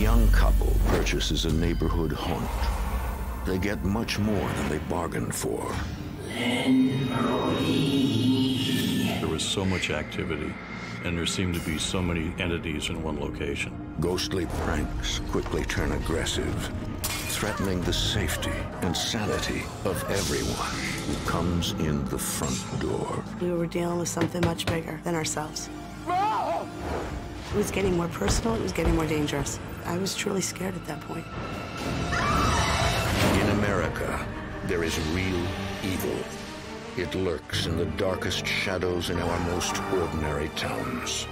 young couple purchases a neighborhood haunt. They get much more than they bargained for. There was so much activity, and there seemed to be so many entities in one location. Ghostly pranks quickly turn aggressive, threatening the safety and sanity of everyone who comes in the front door. We were dealing with something much bigger than ourselves. It was getting more personal, it was getting more dangerous. I was truly scared at that point. In America, there is real evil. It lurks in the darkest shadows in our most ordinary towns.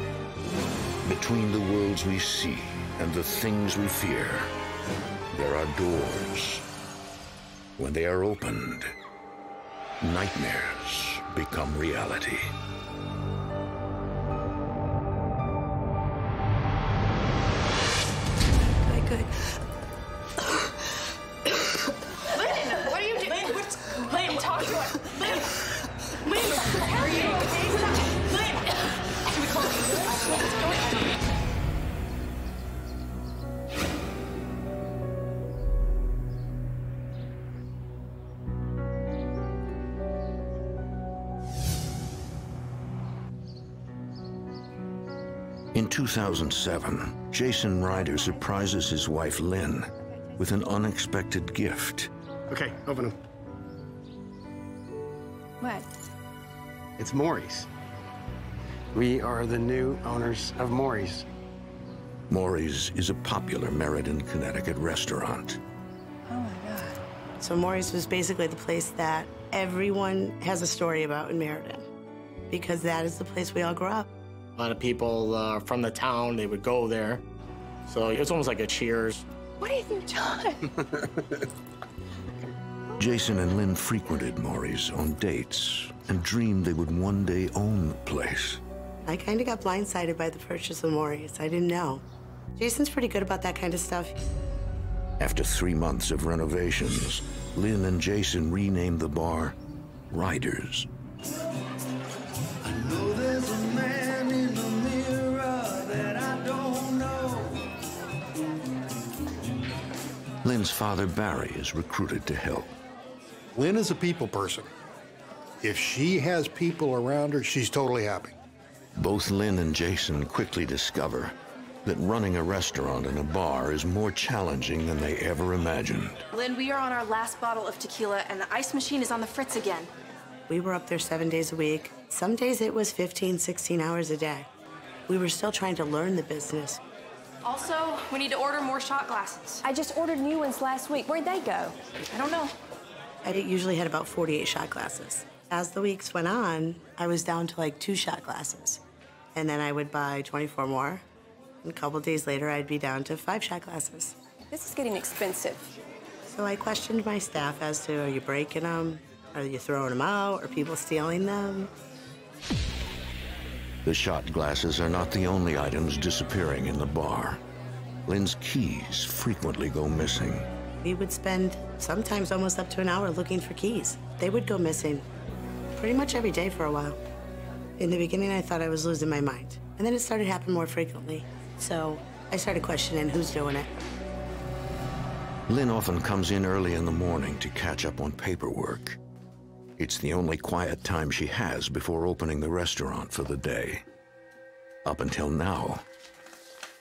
Between the worlds we see and the things we fear, there are doors. When they are opened, nightmares become reality. 2007, Jason Ryder surprises his wife Lynn with an unexpected gift. Okay, open them. What? It's Maury's. We are the new owners of Maury's. Maury's is a popular Meriden, Connecticut restaurant. Oh my God. So Maury's was basically the place that everyone has a story about in Meriden. Because that is the place we all grew up. A lot of people uh, from the town, they would go there. So it was almost like a cheers. What have you done? Jason and Lynn frequented Maury's on dates and dreamed they would one day own the place. I kind of got blindsided by the purchase of Maury's. I didn't know. Jason's pretty good about that kind of stuff. After three months of renovations, Lynn and Jason renamed the bar Riders. Lynn's father, Barry, is recruited to help. Lynn is a people person. If she has people around her, she's totally happy. Both Lynn and Jason quickly discover that running a restaurant and a bar is more challenging than they ever imagined. Lynn, we are on our last bottle of tequila, and the ice machine is on the fritz again. We were up there seven days a week. Some days it was 15, 16 hours a day. We were still trying to learn the business. Also, we need to order more shot glasses. I just ordered new ones last week. Where'd they go? I don't know. I usually had about 48 shot glasses. As the weeks went on, I was down to like two shot glasses. And then I would buy 24 more. And a couple days later, I'd be down to five shot glasses. This is getting expensive. So I questioned my staff as to are you breaking them? Are you throwing them out? Are people stealing them? The shot glasses are not the only items disappearing in the bar. Lynn's keys frequently go missing. We would spend sometimes almost up to an hour looking for keys. They would go missing pretty much every day for a while. In the beginning, I thought I was losing my mind. And then it started happening more frequently. So I started questioning who's doing it. Lynn often comes in early in the morning to catch up on paperwork. It's the only quiet time she has before opening the restaurant for the day. Up until now,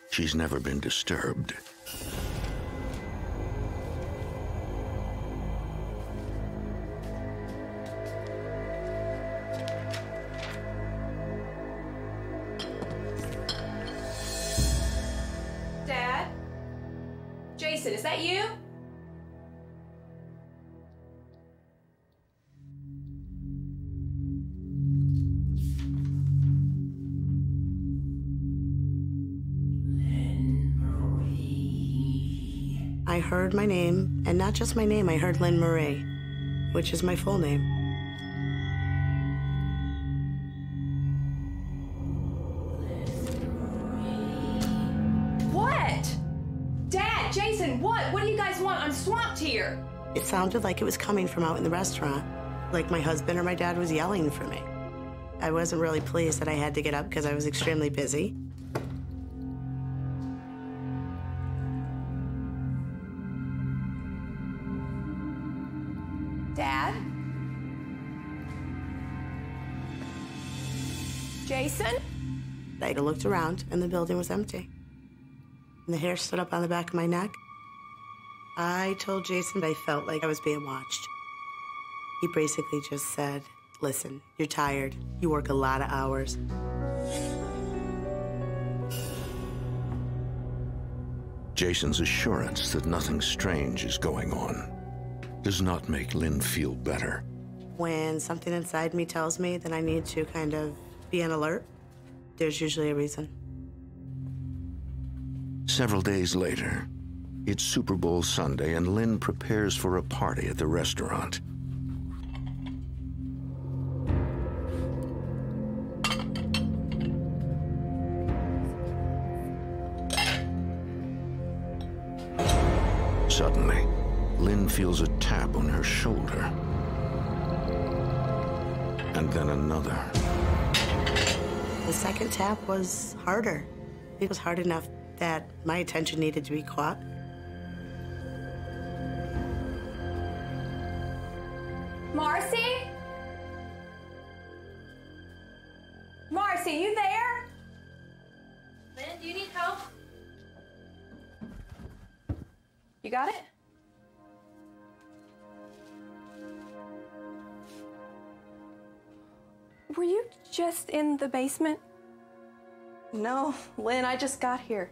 she's never been disturbed. Dad? Jason, is that you? Heard my name, and not just my name, I heard Lynn Marie, which is my full name. What? Dad, Jason, what? What do you guys want? I'm swamped here. It sounded like it was coming from out in the restaurant, like my husband or my dad was yelling for me. I wasn't really pleased that I had to get up because I was extremely busy. I looked around and the building was empty. And the hair stood up on the back of my neck. I told Jason I felt like I was being watched. He basically just said, Listen, you're tired. You work a lot of hours. Jason's assurance that nothing strange is going on does not make Lynn feel better. When something inside me tells me that I need to kind of be on alert, there's usually a reason. Several days later, it's Super Bowl Sunday, and Lynn prepares for a party at the restaurant. Suddenly, Lynn feels a tap on her shoulder. And then another. The second tap was harder. It was hard enough that my attention needed to be caught. Marcy? Marcy, you there? Lynn, do you need help? You got it? Were you just in the basement? No, Lynn, I just got here.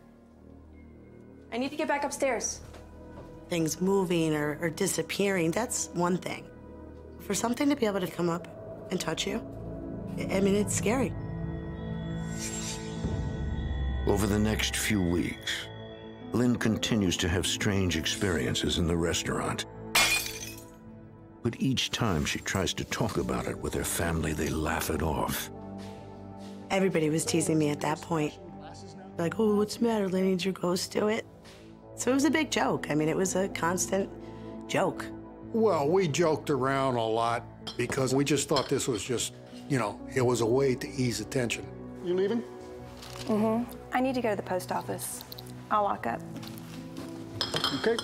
I need to get back upstairs. Things moving or, or disappearing, that's one thing. For something to be able to come up and touch you, I I mean, it's scary. Over the next few weeks, Lynn continues to have strange experiences in the restaurant. But each time she tries to talk about it with her family, they laugh it off. Everybody was teasing me at that point. Like, oh, what's the matter, Lenny? Did your ghost do it? So it was a big joke. I mean, it was a constant joke. Well, we joked around a lot because we just thought this was just, you know, it was a way to ease the tension. You leaving? Mm-hmm. I need to go to the post office. I'll lock up. Okay.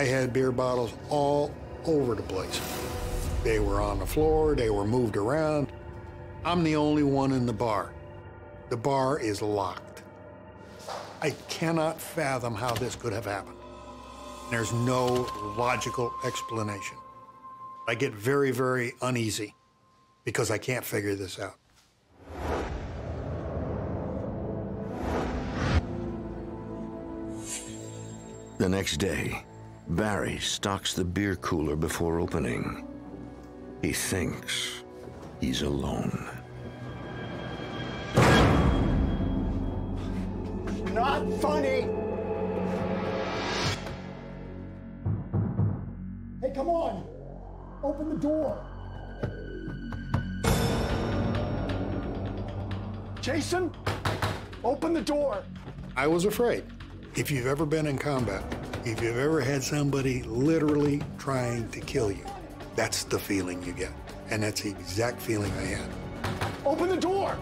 I had beer bottles all over the place. They were on the floor, they were moved around. I'm the only one in the bar. The bar is locked. I cannot fathom how this could have happened. There's no logical explanation. I get very, very uneasy because I can't figure this out. The next day, Barry stocks the beer cooler before opening. He thinks he's alone. Not funny. Hey, come on! Open the door! Jason, open the door. I was afraid. If you've ever been in combat, if you've ever had somebody literally trying to kill you, that's the feeling you get. And that's the exact feeling I had. Open the door!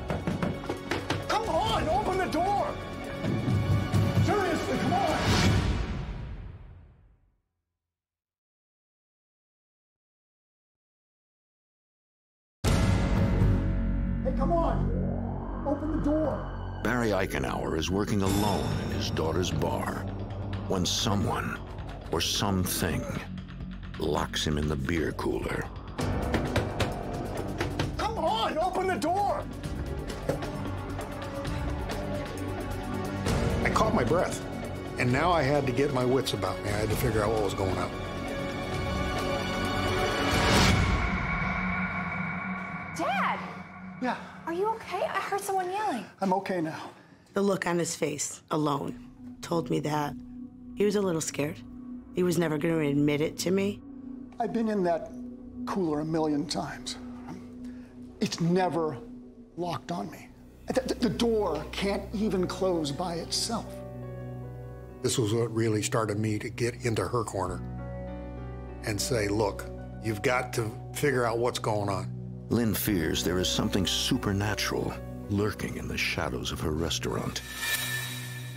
Come on, open the door! Seriously, come on! Hey, come on! Open the door! Barry Eichenauer is working alone in his daughter's bar when someone or something locks him in the beer cooler. Come on, open the door! I caught my breath. And now I had to get my wits about me. I had to figure out what was going on. Dad! Yeah, Are you okay? I heard someone yelling. I'm okay now. The look on his face alone told me that he was a little scared. He was never going to admit it to me. I've been in that cooler a million times. It's never locked on me. The, the door can't even close by itself. This was what really started me to get into her corner and say, look, you've got to figure out what's going on. Lynn fears there is something supernatural lurking in the shadows of her restaurant.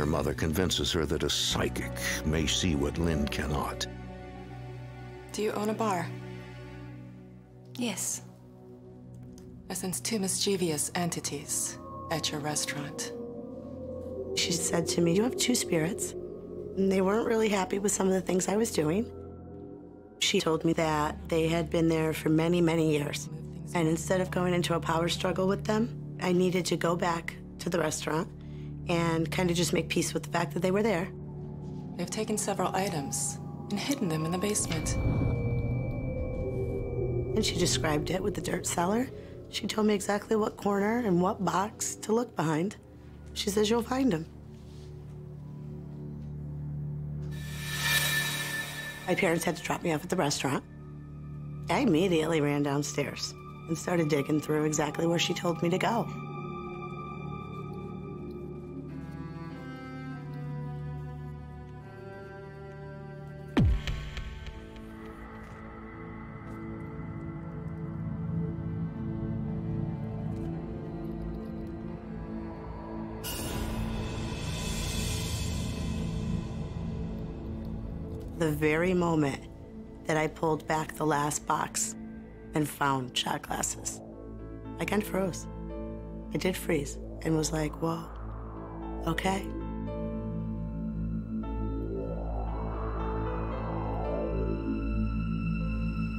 Her mother convinces her that a psychic may see what Lynn cannot. Do you own a bar? Yes. I sense two mischievous entities at your restaurant. She said to me, You have two spirits. And they weren't really happy with some of the things I was doing. She told me that they had been there for many, many years. And instead of going into a power struggle with them, I needed to go back to the restaurant and kind of just make peace with the fact that they were there. They've taken several items and hidden them in the basement. And she described it with the dirt cellar. She told me exactly what corner and what box to look behind. She says you'll find them. My parents had to drop me off at the restaurant. I immediately ran downstairs and started digging through exactly where she told me to go. The very moment that I pulled back the last box and found shot glasses, I kind of froze. I did freeze and was like, whoa, okay.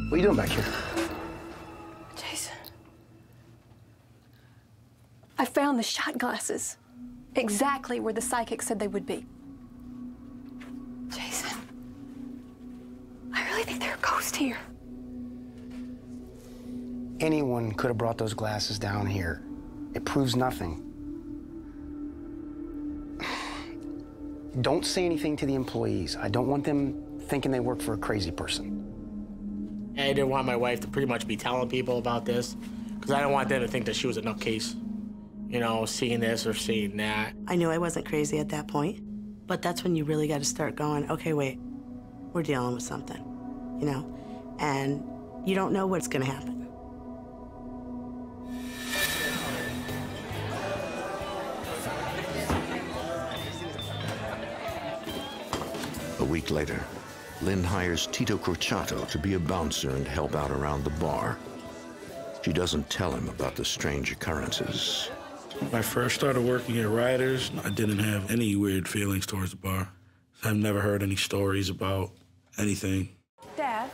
What are you doing back here? Jason. I found the shot glasses. Exactly where the psychic said they would be. Jason. I really think there are ghosts here. Anyone could have brought those glasses down here. It proves nothing. Don't say anything to the employees. I don't want them thinking they work for a crazy person. I didn't want my wife to pretty much be telling people about this because I don't want them to think that she was a nutcase. You know, seeing this or seeing that. I knew I wasn't crazy at that point, but that's when you really got to start going, okay, wait, we're dealing with something, you know? And you don't know what's going to happen. A week later, Lynn hires Tito Corchato to be a bouncer and help out around the bar. She doesn't tell him about the strange occurrences. When I first started working at Riders, I didn't have any weird feelings towards the bar. I've never heard any stories about anything. Dad,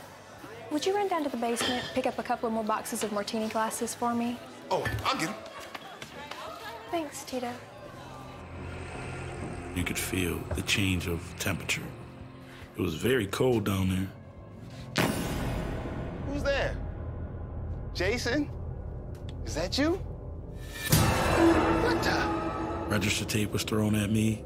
would you run down to the basement, pick up a couple of more boxes of martini glasses for me? Oh, I'll get them. Thanks, Tito. You could feel the change of temperature. It was very cold down there. Who's there? Jason? Is that you? What the? Register tape was thrown at me.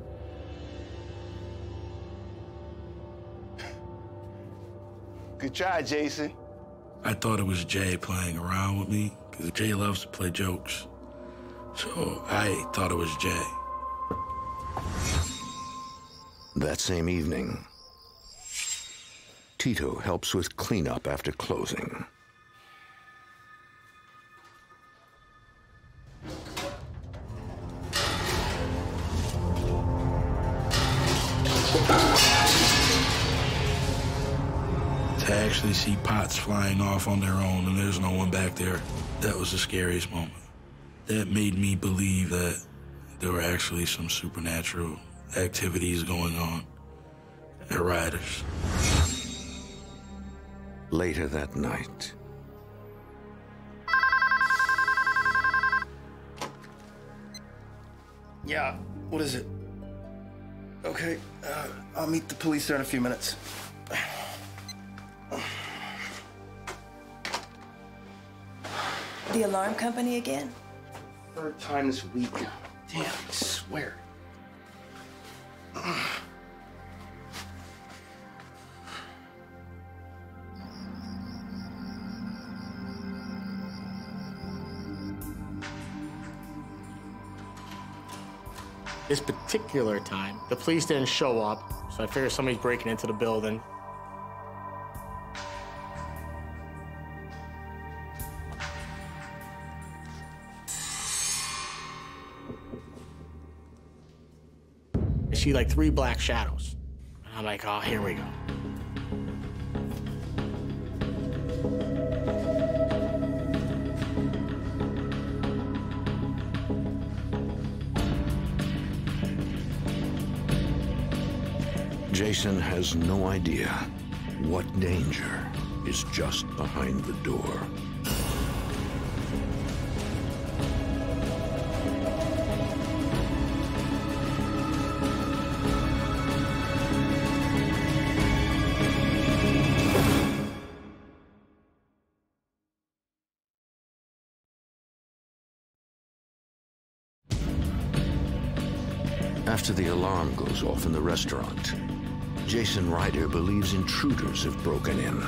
Good try, Jason. I thought it was Jay playing around with me, because Jay loves to play jokes. So I thought it was Jay. That same evening, Tito helps with cleanup after closing. To actually see pots flying off on their own and there's no one back there, that was the scariest moment. That made me believe that there were actually some supernatural activities going on at Riders. Later that night, Yeah, what is it? Okay, uh, I'll meet the police there in a few minutes. The alarm company again? Third time this week. Damn, I swear. This particular time, the police didn't show up, so I figured somebody's breaking into the building. See like three black shadows. And I'm like, oh, here we go. Jason has no idea what danger is just behind the door. After the alarm goes off in the restaurant, Jason Ryder believes intruders have broken in.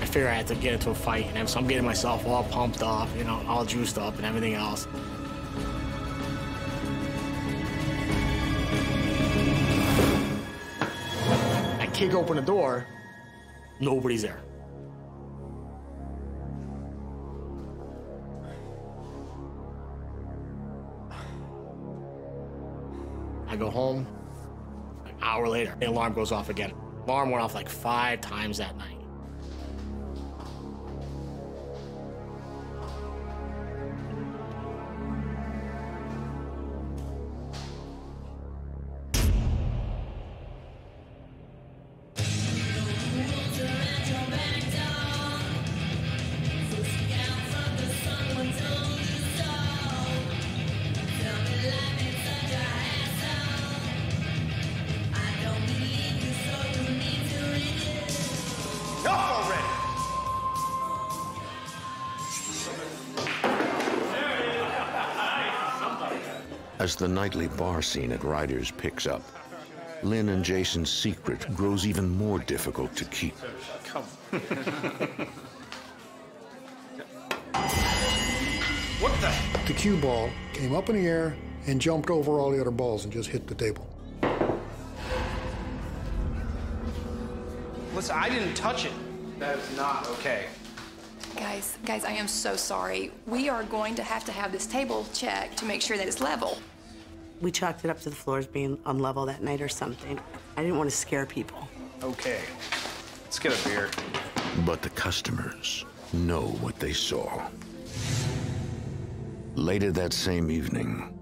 I figure I had to get into a fight, and so I'm getting myself all pumped up, you know, all juiced up and everything else. I kick open the door, nobody's there. Go home. An hour later, the alarm goes off again. Alarm went off like five times that night. As the nightly bar scene at Ryder's picks up, Lynn and Jason's secret grows even more difficult to keep. Come. What the? The cue ball came up in the air and jumped over all the other balls and just hit the table. Listen, I didn't touch it. That is not okay. Guys, guys, I am so sorry. We are going to have to have this table checked to make sure that it's level. We chalked it up to the floors being unlevel that night or something. I didn't want to scare people. Okay. Let's get a beer. But the customers know what they saw. Later that same evening,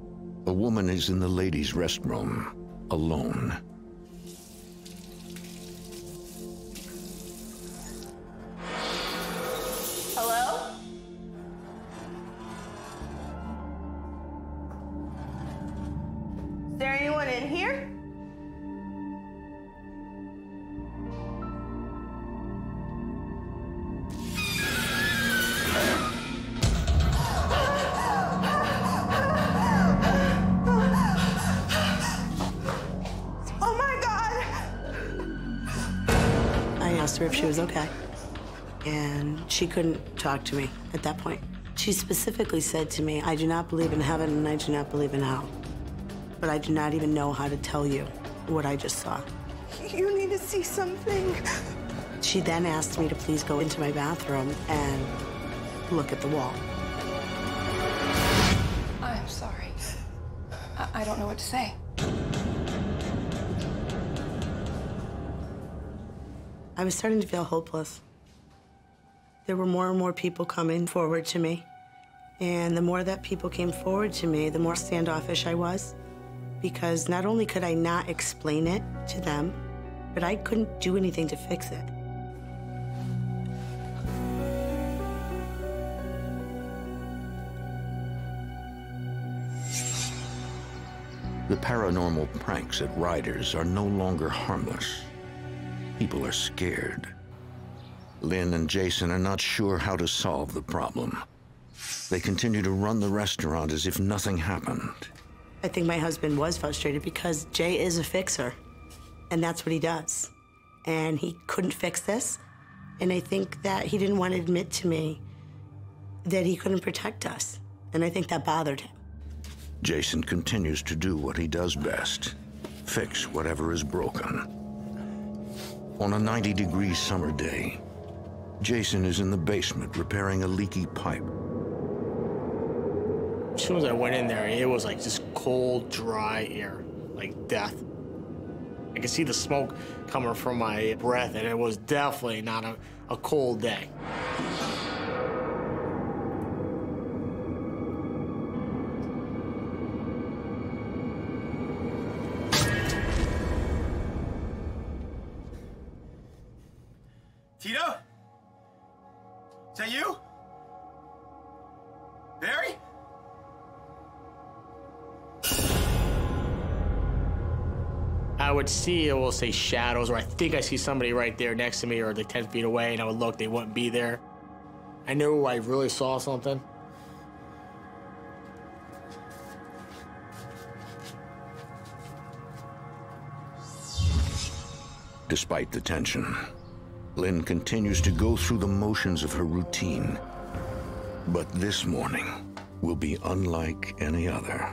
a woman is in the ladies' restroom, alone. She couldn't talk to me at that point. She specifically said to me, I do not believe in heaven and I do not believe in hell. But I do not even know how to tell you what I just saw. You need to see something. She then asked me to please go into my bathroom and look at the wall. I'm sorry. I, I don't know what to say. I was starting to feel hopeless. There were more and more people coming forward to me. And the more that people came forward to me, the more standoffish I was. Because not only could I not explain it to them, but I couldn't do anything to fix it. The paranormal pranks at Riders are no longer harmless. People are scared. Lynn and Jason are not sure how to solve the problem. They continue to run the restaurant as if nothing happened. I think my husband was frustrated because Jay is a fixer, and that's what he does. And he couldn't fix this. And I think that he didn't want to admit to me that he couldn't protect us. And I think that bothered him. Jason continues to do what he does best fix whatever is broken. On a 90 degree summer day, Jason is in the basement repairing a leaky pipe. As soon as I went in there, it was like just cold, dry air, like death. I could see the smoke coming from my breath, and it was definitely not a, a cold day. Would see, it will say shadows, or I think I see somebody right there next to me, or like 10 feet away, and I would look, they wouldn't be there. I knew I really saw something. Despite the tension, Lynn continues to go through the motions of her routine. But this morning will be unlike any other.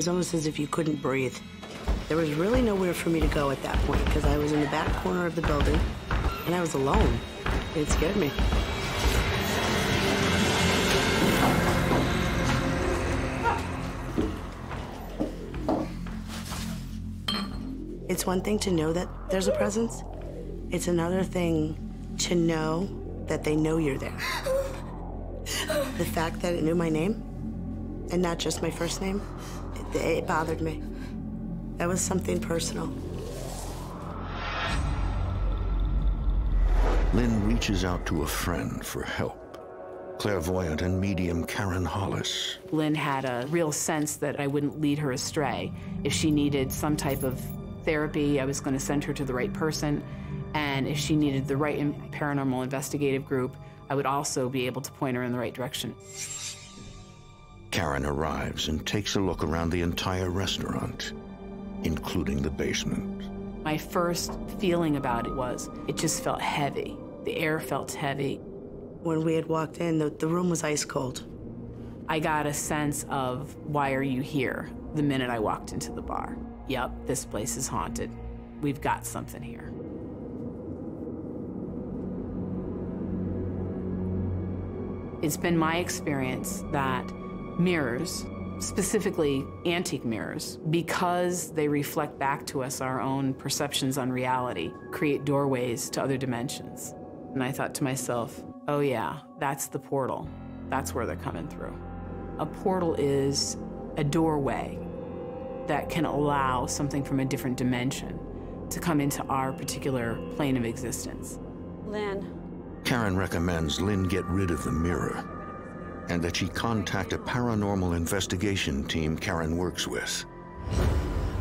Was almost as if you couldn't breathe. There was really nowhere for me to go at that point because I was in the back corner of the building and I was alone. It scared me. It's one thing to know that there's a presence. It's another thing to know that they know you're there. The fact that it knew my name and not just my first name, it, it bothered me. That was something personal. Lynn reaches out to a friend for help. Clairvoyant and medium Karen Hollis Lynn had a real sense that I wouldn't lead her astray. If she needed some type of therapy, I was going to send her to the right person. And if she needed the right paranormal investigative group, I would also be able to point her in the right direction. Karen arrives and takes a look around the entire restaurant, including the basement. My first feeling about it was it just felt heavy. The air felt heavy. When we had walked in, the, the room was ice cold. I got a sense of why are you here the minute I walked into the bar. Yep, this place is haunted. We've got something here. It's been my experience that mirrors, specifically antique mirrors, because they reflect back to us our own perceptions on reality, create doorways to other dimensions. And I thought to myself, oh yeah, that's the portal. That's where they're coming through. A portal is a doorway that can allow something from a different dimension to come into our particular plane of existence. Lynn, Karen recommends Lynn get rid of the mirror and that she contact a paranormal investigation team Karen works with.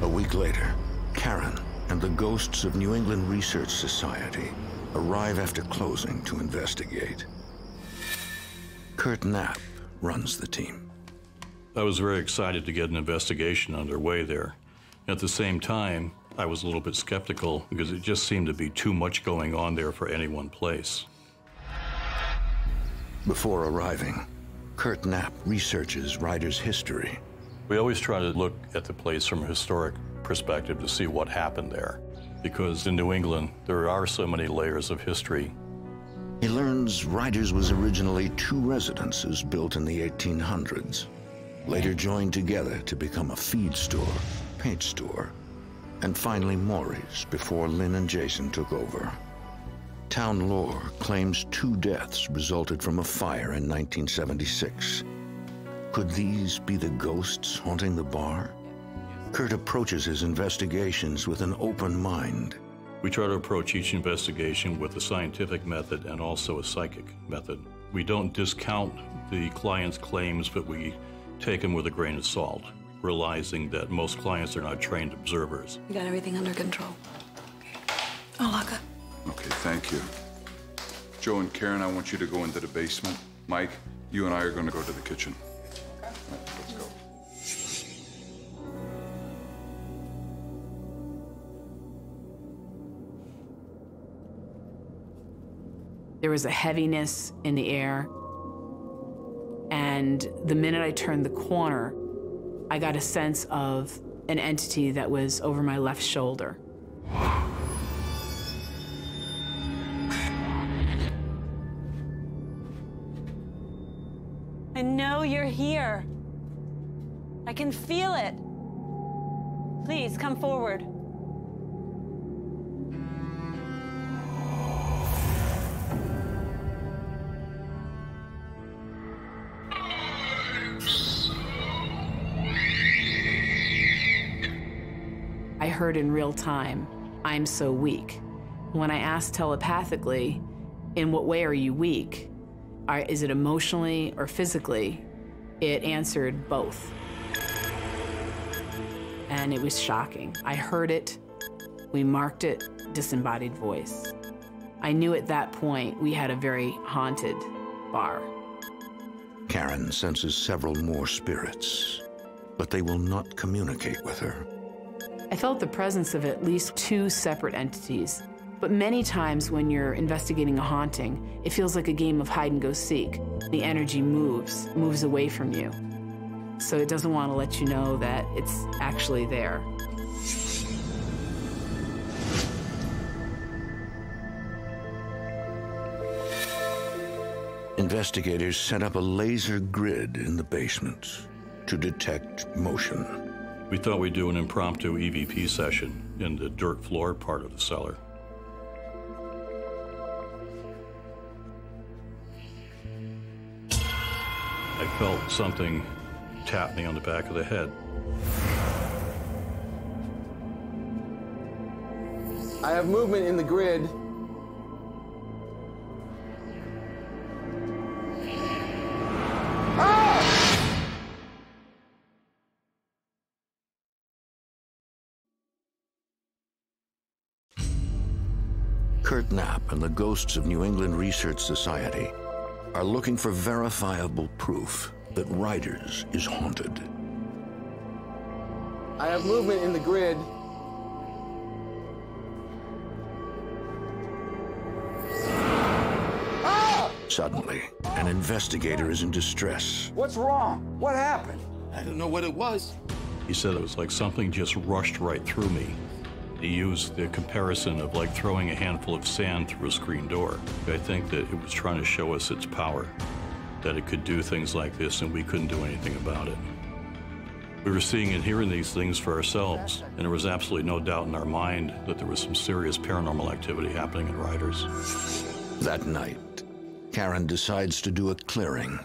A week later, Karen and the Ghosts of New England Research Society arrive after closing to investigate. Kurt Knapp runs the team. I was very excited to get an investigation underway there. At the same time, I was a little bit skeptical because it just seemed to be too much going on there for any one place. Before arriving, Kurt Knapp researches Ryder's history. We always try to look at the place from a historic perspective to see what happened there. Because in New England, there are so many layers of history. He learns Ryder's was originally two residences built in the 1800s, later joined together to become a feed store, paint store, and finally Maury's before Lynn and Jason took over. Town lore claims two deaths resulted from a fire in 1976. Could these be the ghosts haunting the bar? Kurt approaches his investigations with an open mind. We try to approach each investigation with a scientific method and also a psychic method. We don't discount the client's claims, but we take them with a grain of salt, realizing that most clients are not trained observers. You got everything under control. Alaka. Oh, Okay, thank you. Joe and Karen, I want you to go into the basement. Mike, you and I are going to go to the kitchen. Let's go. There was a heaviness in the air. And the minute I turned the corner, I got a sense of an entity that was over my left shoulder. I know you're here. I can feel it. Please come forward. I heard in real time, I'm so weak. When I asked telepathically, in what way are you weak? Are, is it emotionally or physically? It answered both. And it was shocking. I heard it, we marked it, disembodied voice. I knew at that point we had a very haunted bar. Karen senses several more spirits, but they will not communicate with her. I felt the presence of at least two separate entities. But many times when you're investigating a haunting, it feels like a game of hide and go seek. The energy moves, moves away from you. So it doesn't want to let you know that it's actually there. Investigators set up a laser grid in the basement to detect motion. We thought we'd do an impromptu EVP session in the dirt floor part of the cellar. I felt something tap me on the back of the head. I have movement in the grid. Kurt Knapp and the Ghosts of New England Research Society are looking for verifiable proof that Riders is haunted. I have movement in the grid. Ah! Suddenly, an investigator is in distress. What's wrong? What happened? I don't know what it was. He said it was like something just rushed right through me. He used the comparison of like throwing a handful of sand through a screen door. I think that it was trying to show us its power, that it could do things like this and we couldn't do anything about it. We were seeing and hearing these things for ourselves, and there was absolutely no doubt in our mind that there was some serious paranormal activity happening at Riders. That night, Karen decides to do a clearing,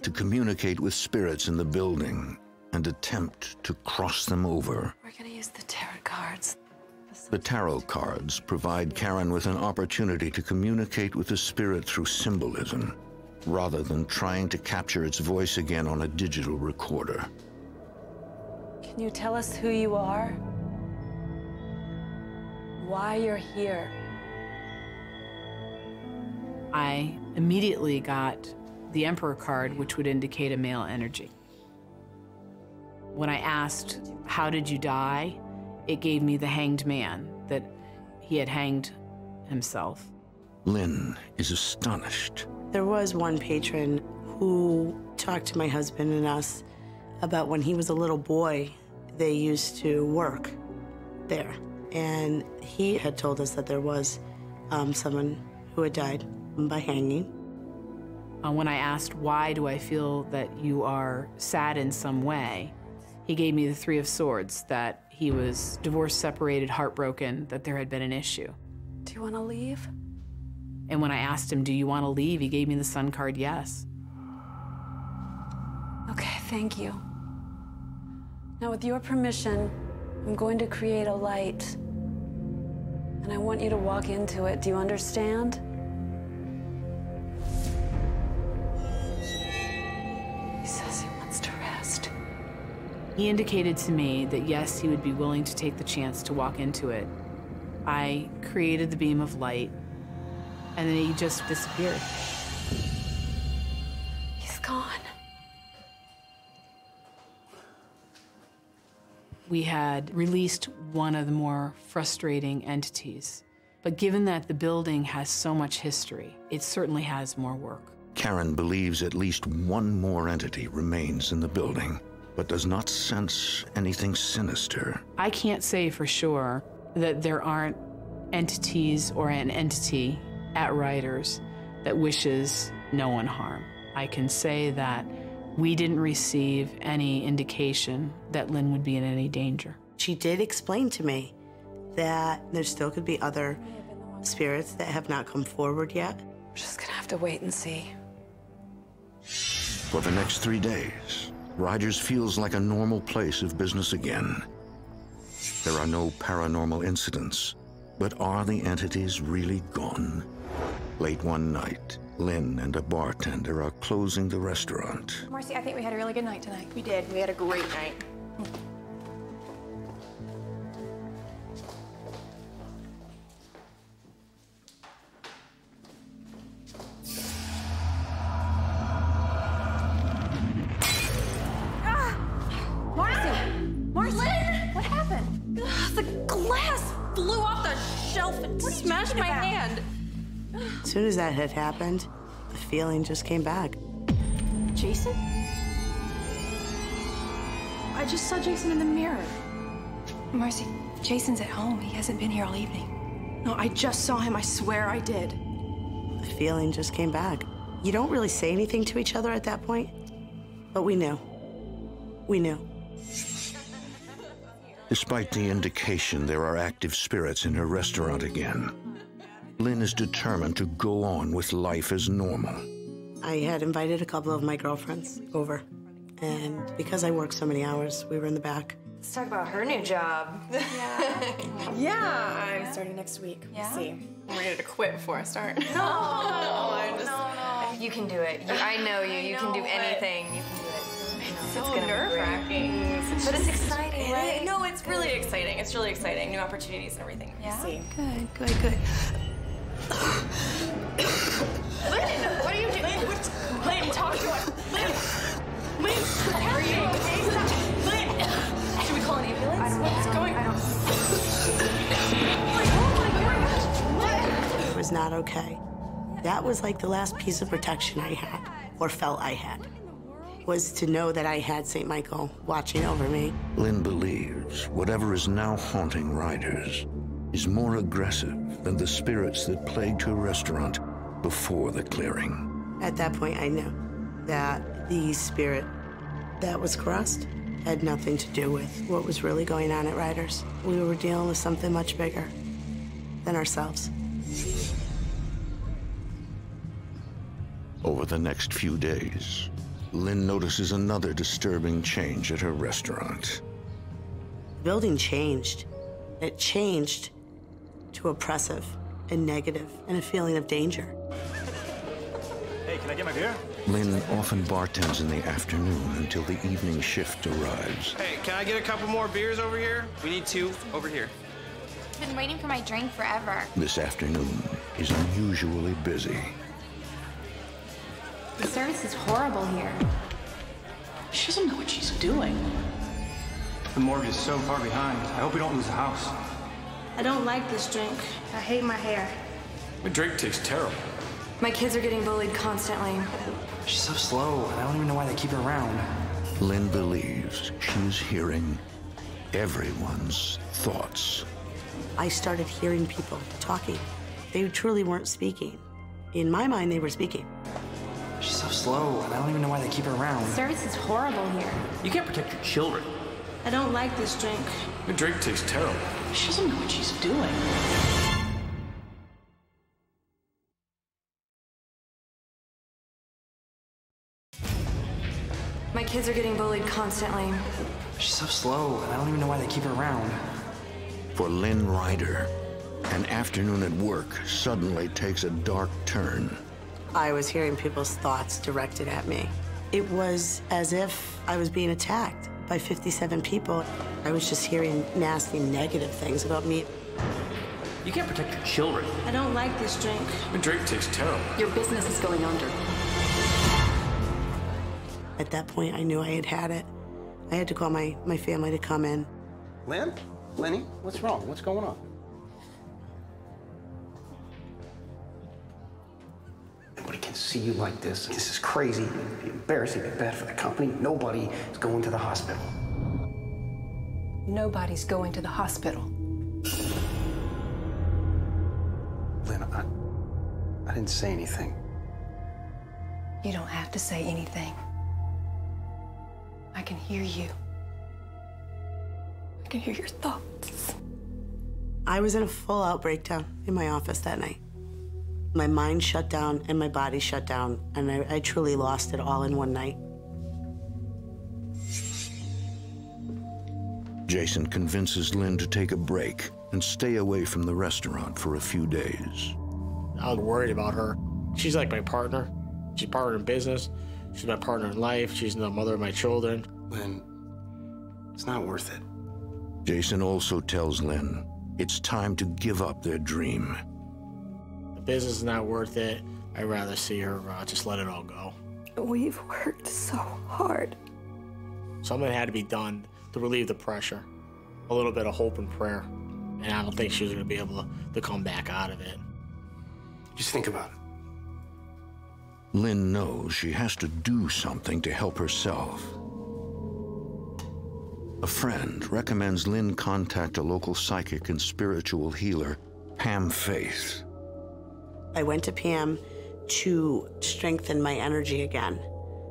to communicate with spirits in the building and attempt to cross them over. We're gonna use the tarot cards. The tarot cards provide Karen with an opportunity to communicate with the spirit through symbolism, rather than trying to capture its voice again on a digital recorder. Can you tell us who you are? Why you're here? I immediately got the Emperor card, which would indicate a male energy. When I asked, How did you die? It gave me the hanged man, that he had hanged himself. Lynn is astonished. There was one patron who talked to my husband and us about when he was a little boy, they used to work there. And he had told us that there was um, someone who had died by hanging. Uh, when I asked, why do I feel that you are sad in some way, he gave me the Three of Swords that he was divorced, separated, heartbroken, that there had been an issue. Do you want to leave? And when I asked him, do you want to leave, he gave me the Sun card, yes. Okay, thank you. Now, with your permission, I'm going to create a light. And I want you to walk into it. Do you understand? He indicated to me that yes, he would be willing to take the chance to walk into it. I created the beam of light, and then he just disappeared. He's gone. we had released one of the more frustrating entities. But given that the building has so much history, it certainly has more work. Karen believes at least one more entity remains in the building, but does not sense anything sinister. I can't say for sure that there aren't entities or an entity at Riders that wishes no one harm. I can say that we didn't receive any indication that Lynn would be in any danger. She did explain to me that there still could be other spirits that have not come forward yet. We're just gonna have to wait and see. For the next three days, Riders feels like a normal place of business again. There are no paranormal incidents, but are the entities really gone? Late one night, Lynn and a bartender are closing the restaurant. Marcy, I think we had a really good night tonight. We did. We had a great night. The glass flew off the shelf and smashed my hand. As soon as that had happened, the feeling just came back. Jason? I just saw Jason in the mirror. Marcy, Jason's at home. He hasn't been here all evening. No, I just saw him. I swear I did. The feeling just came back. You don't really say anything to each other at that point, but we knew. We knew. Despite the indication there are active spirits in her restaurant again, Lynn is determined to go on with life as normal. I had invited a couple of my girlfriends over, and because I work so many hours, we were in the back. Let's talk about her new job. Yeah. yeah, I'm starting next week. Yeah? We'll see. I'm ready to quit before I start. No, I'm just, no, no. You can do it. You, I know you. You can do know, anything. You can do it. It's so gonna nerve wracking. But it's exciting, It- right? No, it's really exciting. It's really exciting. New opportunities and everything. Yeah? See. Good, good, good. Lynn, what are you doing? Lynn, what's, Lynn, talk to us. Lynn, Lynn, are you okay? Stop. Lynn, should we call an ambulance? I don't know. What's going on? It was not okay. That was like the last piece of protection I had, or felt I had, was to know that I had St. Michael watching over me. Lynn believes whatever is now haunting Riders is more aggressive than the spirits that plagued her restaurant before the clearing. At that point, I knew that the spirit that was crossed had nothing to do with what was really going on at Riders. We were dealing with something much bigger than ourselves. Over the next few days, Lynn notices another disturbing change at her restaurant. The building changed. It changed to oppressive and negative and a feeling of danger. Hey, can I get my beer? Lynn often bartends in the afternoon until the evening shift arrives. Hey, can I get a couple more beers over here? We need two over here. I've been waiting for my drink forever. This afternoon is unusually busy. The service is horrible here. She doesn't know what she's doing. The mortgage is so far behind. I hope we don't lose the house. I don't like this drink. I hate my hair. My drink tastes terrible. My kids are getting bullied constantly. She's so slow, and I don't even know why they keep her around. Lynn believes she's hearing everyone's thoughts. I started hearing people talking. They truly weren't speaking. In my mind, they were speaking. She's so slow, and I don't even know why they keep her around. Service is horrible here. You can't protect your children. I don't like this drink. My drink tastes terrible. She doesn't know what she's doing. My kids are getting bullied constantly. She's so slow, and I don't even know why they keep her around. For Lynn Ryder, an afternoon at work suddenly takes a dark turn. I was hearing people's thoughts directed at me. It was as if I was being attacked by 57 people. I was just hearing nasty, negative things about me. You can't protect your children. I don't like this drink. My drink tastes terrible. Your business is going under. At that point, I knew I had had it. I had to call my, my family to come in. Lynn? Lenny? What's wrong? What's going on? Nobody can see you like this. This is crazy. It'd be embarrassing. It'd be bad for the company. Nobody is going to the hospital. Nobody's going to the hospital. Lynn, I, I didn't say anything. You don't have to say anything. I can hear you. I can hear your thoughts. I was in a full out breakdown in my office that night. My mind shut down and my body shut down, and I, I truly lost it all in one night. Jason convinces Lynn to take a break and stay away from the restaurant for a few days. I was worried about her. She's like my partner. She's partner in business. She's my partner in life. She's the mother of my children. Lynn, it's not worth it. Jason also tells Lynn it's time to give up their dream. The business is not worth it. I'd rather see her uh, just let it all go. We've worked so hard. Something had to be done to relieve the pressure. A little bit of hope and prayer. And I don't think she was going to be able to, to come back out of it. Just think about it. Lynn knows she has to do something to help herself. A friend recommends Lynn contact a local psychic and spiritual healer, Pam Faith. I went to Pam to strengthen my energy again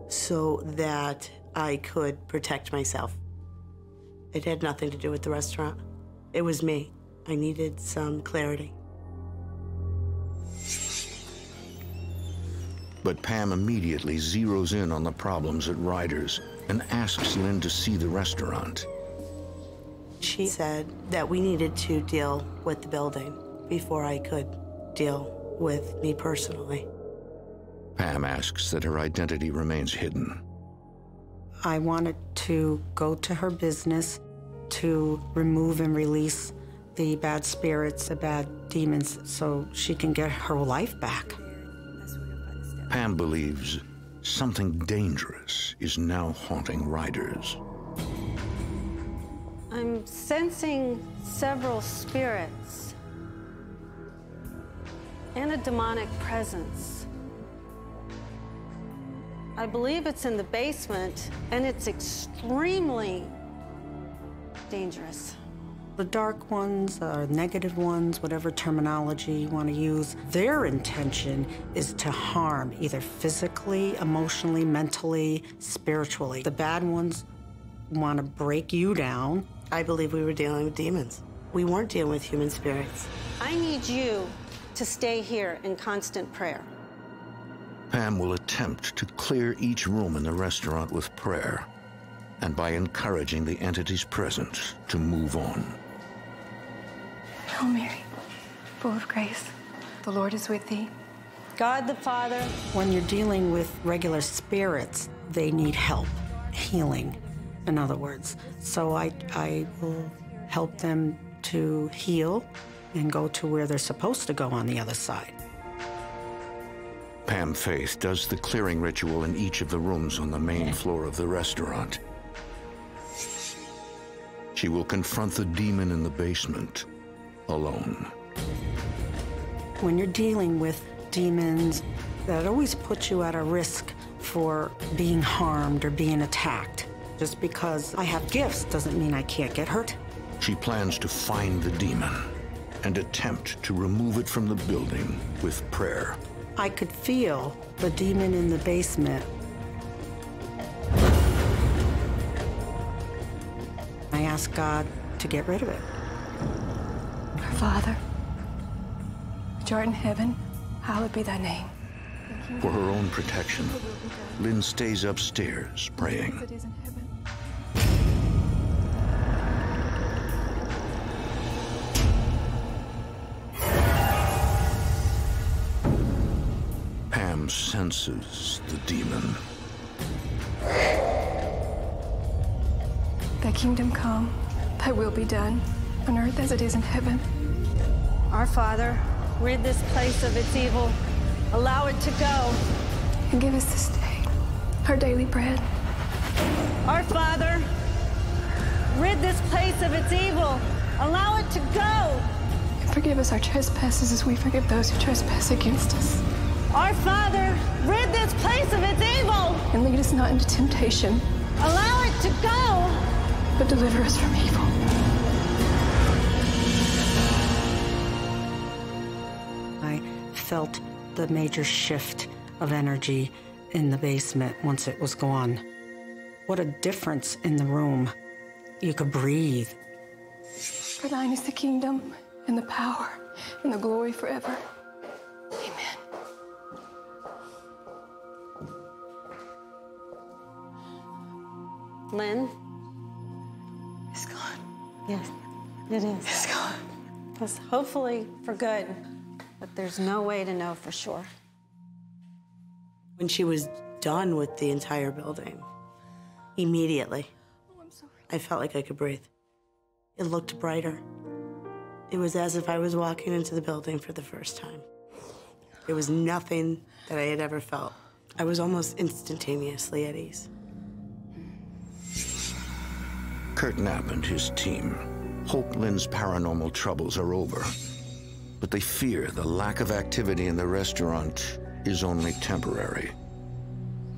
so that I could protect myself. It had nothing to do with the restaurant. It was me. I needed some clarity. But Pam immediately zeroes in on the problems at Ryder's and asks Lynn to see the restaurant. She said that we needed to deal with the building before I could deal with me personally. Pam asks that her identity remains hidden. I wanted to go to her business to remove and release the bad spirits, the bad demons, so she can get her life back. Pam believes something dangerous is now haunting riders. I'm sensing several spirits and a demonic presence. I believe it's in the basement, and it's extremely dangerous. The dark ones, or negative ones, whatever terminology you want to use, their intention is to harm either physically, emotionally, mentally, spiritually. The bad ones want to break you down. I believe we were dealing with demons. We weren't dealing with human spirits. I need you to stay here in constant prayer. Pam will attempt to clear each room in the restaurant with prayer and by encouraging the entities present to move on. Hail Mary, full of grace, the Lord is with thee. God the Father. When you're dealing with regular spirits, they need help, healing, in other words. So I, I will help them to heal and go to where they're supposed to go on the other side. Pam Faith does the clearing ritual in each of the rooms on the main floor of the restaurant. She will confront the demon in the basement alone. When you're dealing with demons, that always puts you at a risk for being harmed or being attacked. Just because I have gifts doesn't mean I can't get hurt. She plans to find the demon and attempt to remove it from the building with prayer. I could feel the demon in the basement. I asked God to get rid of it. Our Father, which art in heaven, hallowed be thy name. For her own protection, Lynn stays upstairs praying. It is in heaven. Pam senses the demon. Thy kingdom come, thy will be done, on earth as it is in heaven. Our Father, rid this place of its evil. Allow it to go. And give us this day our daily bread. Our Father, rid this place of its evil. Allow it to go. And forgive us our trespasses as we forgive those who trespass against us. Our Father, rid this place of its evil. And lead us not into temptation, Allow it to go. but deliver us from evil. I felt the major shift of energy in the basement once it was gone. What a difference in the room. You could breathe. For thine is the kingdom, and the power, and the glory forever. Lynn? It's gone. Yes, it is. It's gone. It's hopefully for good, but there's no way to know for sure. When she was done with the entire building, immediately, oh, I felt like I could breathe. It looked brighter. It was as if I was walking into the building for the first time. It was nothing that I had ever felt. I was almost instantaneously at ease. Kurt Knapp and his team hope Lynn's paranormal troubles are over, but they fear the lack of activity in the restaurant is only temporary.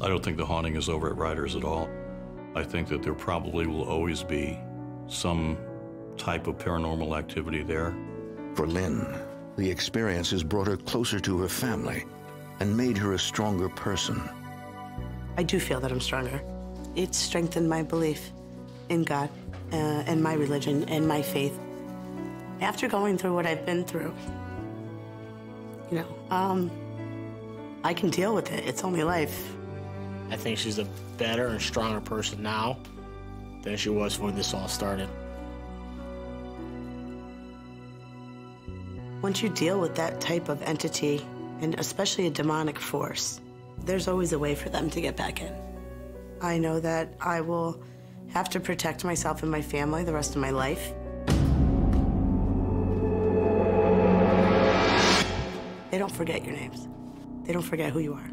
I don't think the haunting is over at Riders at all. I think that there probably will always be some type of paranormal activity there. For Lynn, the experience has brought her closer to her family and made her a stronger person. I do feel that I'm stronger. It's strengthened my belief in God uh, and my religion and my faith. After going through what I've been through, you know, um, I can deal with it. It's only life. I think she's a better and stronger person now than she was when this all started. Once you deal with that type of entity, and especially a demonic force, there's always a way for them to get back in. I know that I will have to protect myself and my family the rest of my life. They don't forget your names. They don't forget who you are.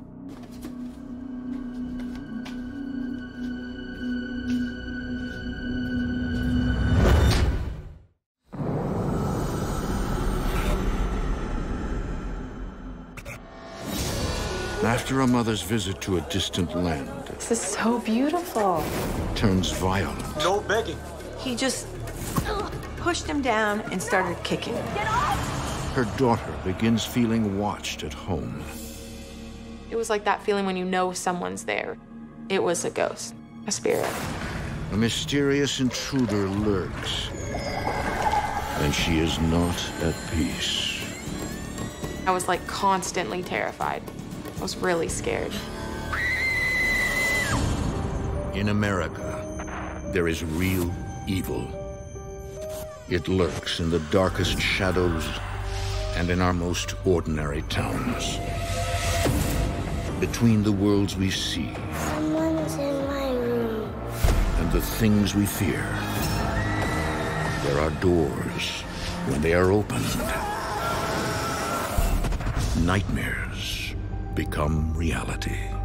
After a mother's visit to a distant land This is so beautiful. turns violent, No begging. He just pushed him down and started kicking him. her daughter begins feeling watched at home. It was like that feeling when you know someone's there. It was a ghost, a spirit. A mysterious intruder lurks, and she is not at peace. I was like constantly terrified. I was really scared. In America, there is real evil. It lurks in the darkest shadows and in our most ordinary towns. Between the worlds we see Someone's in my room. and the things we fear, there are doors. When they are opened, nightmares become reality.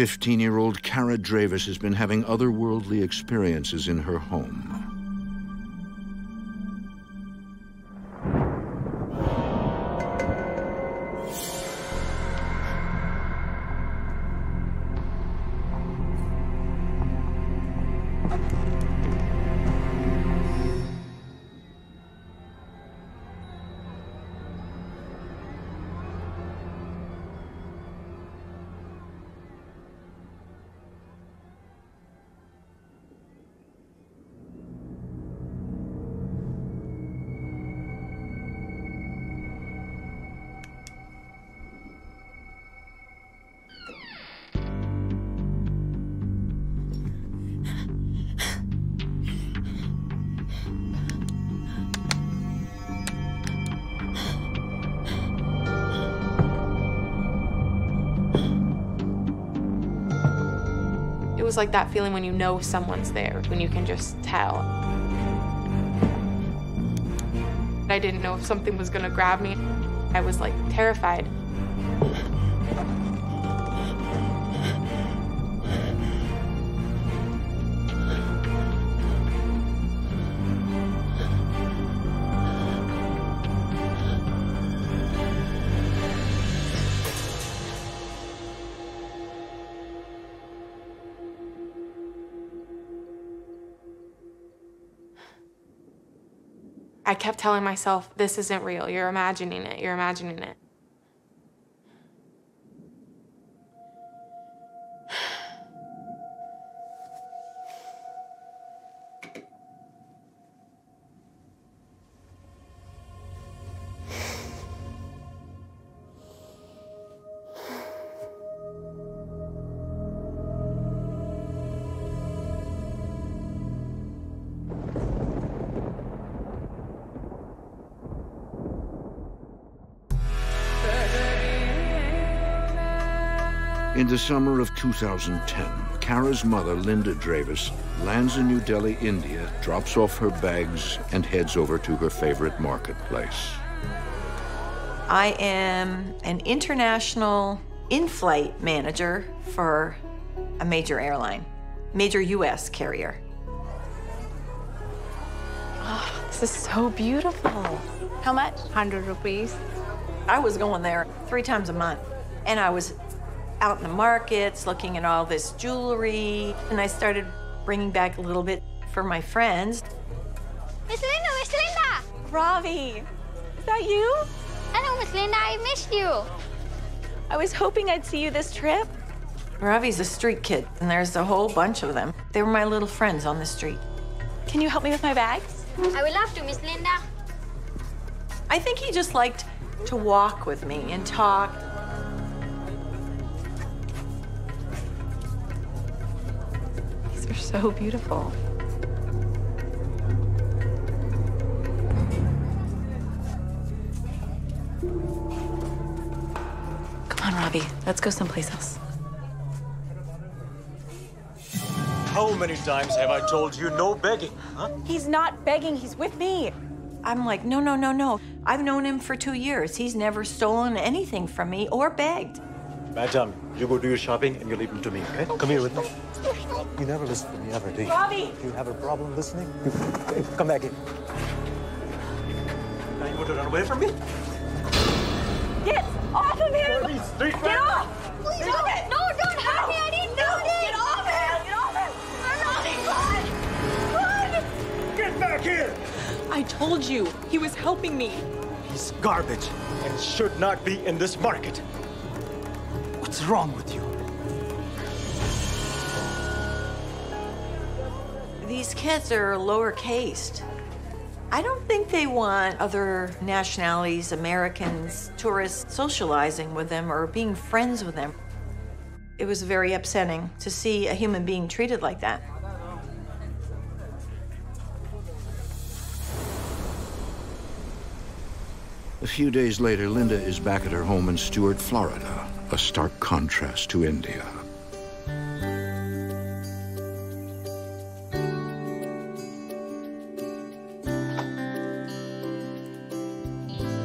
15-year-old Kara Dravis has been having otherworldly experiences in her home. Like that feeling when you know someone's there, when you can just tell. I didn't know if something was gonna grab me. I was like terrified. I kept telling myself, this isn't real. You're imagining it. You're imagining it. The summer of 2010, Kara's mother, Linda Dravis, lands in New Delhi, India, drops off her bags, and heads over to her favorite marketplace. I am an international in-flight manager for a major airline, major U.S. carrier. Oh, this is so beautiful. How much? 100 rupees. I was going there three times a month, and I was out in the markets looking at all this jewelry, and I started bringing back a little bit for my friends. Miss Linda, Miss Linda! Ravi, is that you? Hello, Miss Linda, I missed you. I was hoping I'd see you this trip. Ravi's a street kid, and there's a whole bunch of them. They were my little friends on the street. Can you help me with my bags? I would love to, Miss Linda. I think he just liked to walk with me and talk. So beautiful. Come on, Robbie. Let's go someplace else. How many times have I told you no begging, huh? He's not begging, he's with me. I'm like, no, no, no, no. I've known him for two years. He's never stolen anything from me or begged. Madam, you go do your shopping and you leave him to me, okay? Come here with me. You never listen to me ever, do you? Robbie! You have a problem listening? You, eh, come back in. Now you want to run away from me? Get off of him! Dirty street Get rat. off! Please, Stop don't- it! no, don't hurt me, I didn't no! Get off him! Get off him! Run! Run! Get back here! I told you, he was helping me. He's garbage and should not be in this market. What's wrong with you? These kids are lower cased. I don't think they want other nationalities, Americans, tourists, socializing with them or being friends with them. It was very upsetting to see a human being treated like that. A few days later, Linda is back at her home in Stuart, Florida, a stark contrast to India.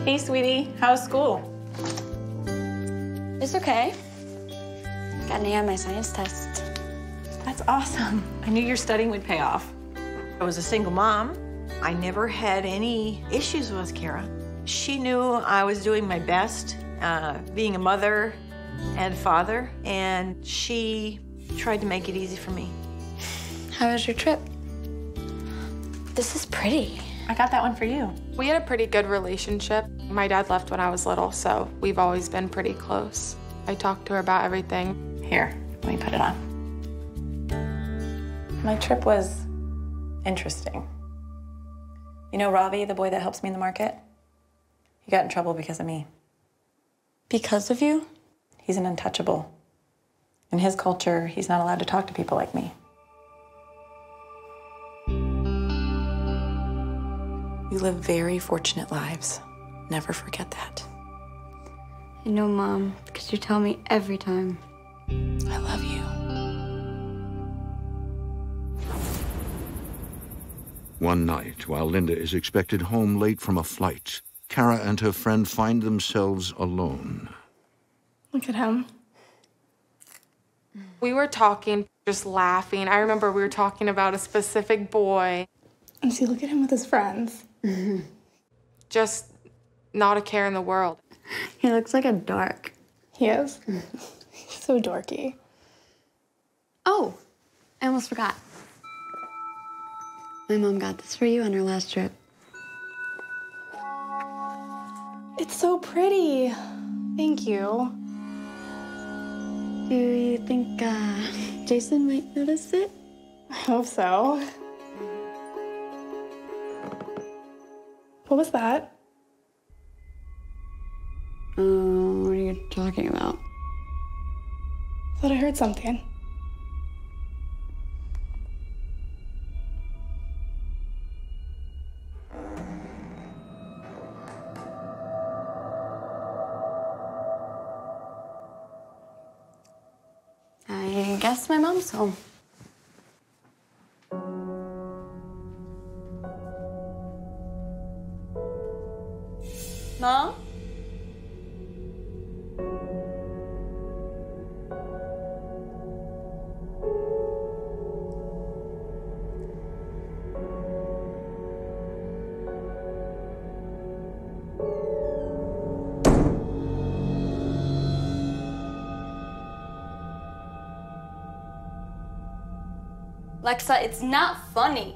Hey, sweetie, how's school? It's okay. Got an A on my science test. That's awesome. I knew your studying would pay off. I was a single mom. I never had any issues with Kara. She knew I was doing my best, uh, being a mother and father, and she tried to make it easy for me. How was your trip? This is pretty. I got that one for you. We had a pretty good relationship. My dad left when I was little, so we've always been pretty close. I talked to her about everything. Here, let me put it on. My trip was interesting. You know Ravi, the boy that helps me in the market? He got in trouble because of me. Because of you? He's an untouchable. In his culture, he's not allowed to talk to people like me. We live very fortunate lives. Never forget that. I know, Mom, because you tell me every time. I love you. One night, while Linda is expected home late from a flight, Kara and her friend find themselves alone. Look at him. We were talking, just laughing. I remember we were talking about a specific boy. And see, look at him with his friends. Just not a care in the world. He looks like a dork. He is. so dorky. Oh, I almost forgot. My mom got this for you on her last trip. It's so pretty. Thank you. Do you think uh, Jason might notice it? I hope so. What was that? Uh, what are you talking about? I thought I heard something. I guess my mom's home. Lexa, it's not funny.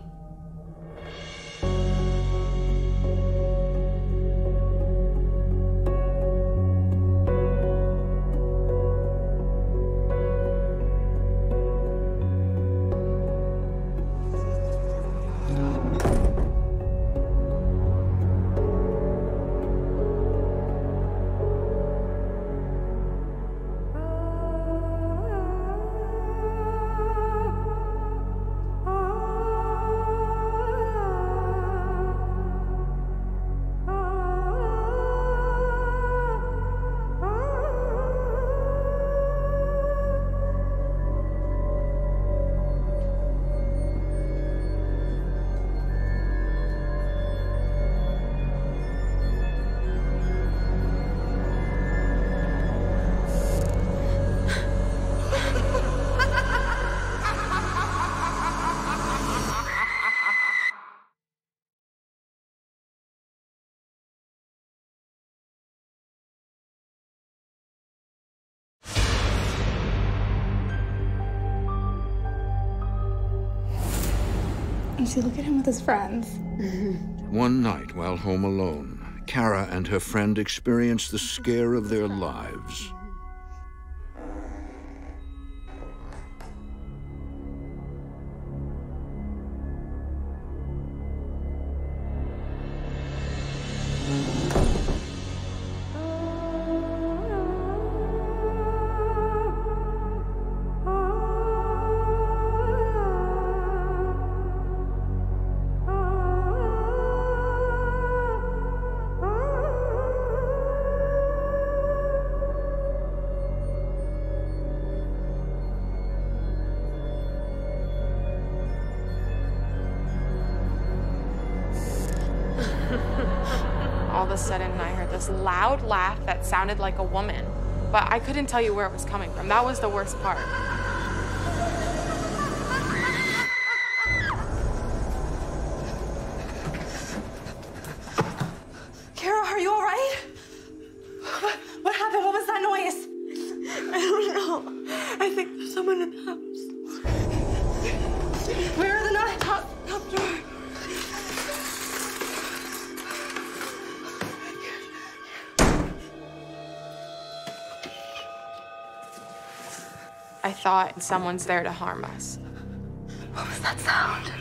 See, look at him with his friends. One night, while home alone, Kara and her friend experience the scare of their lives. Laugh that sounded like a woman. but I couldn't tell you where it was coming from. That was the worst part. Kara, are you all right? What, what happened? What was that noise? I don't know. I think there's someone in the house. Where are the knives? Top, top drawer. I thought someone's there to harm us. What was that sound?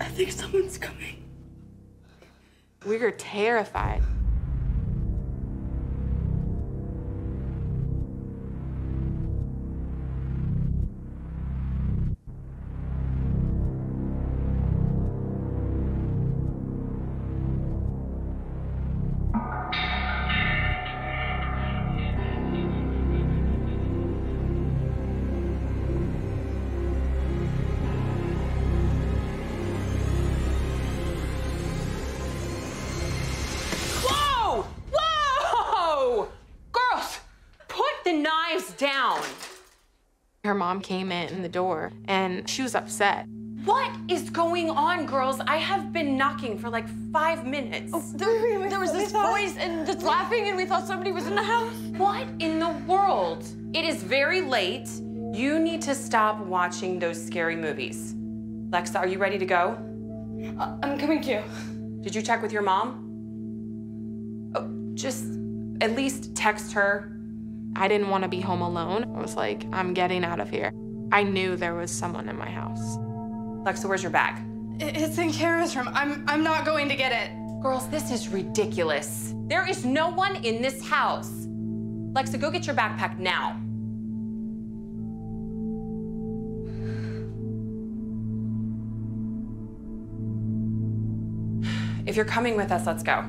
I think someone's coming. We were terrified. Mom came in the door and she was upset. What is going on, girls? I have been knocking for like five minutes. there, there was this voice and just laughing, and we thought somebody was in the house. What in the world? It is very late. You need to stop watching those scary movies. Lexa, are you ready to go? Uh, I'm coming too. Did you check with your mom? Oh, just at least text her. I didn't want to be home alone. I was like, I'm getting out of here. I knew there was someone in my house. Lexa, where's your bag? It's in Kara's room. I'm I'm not going to get it. Girls, this is ridiculous. There is no one in this house. Lexa, go get your backpack now. If you're coming with us, let's go.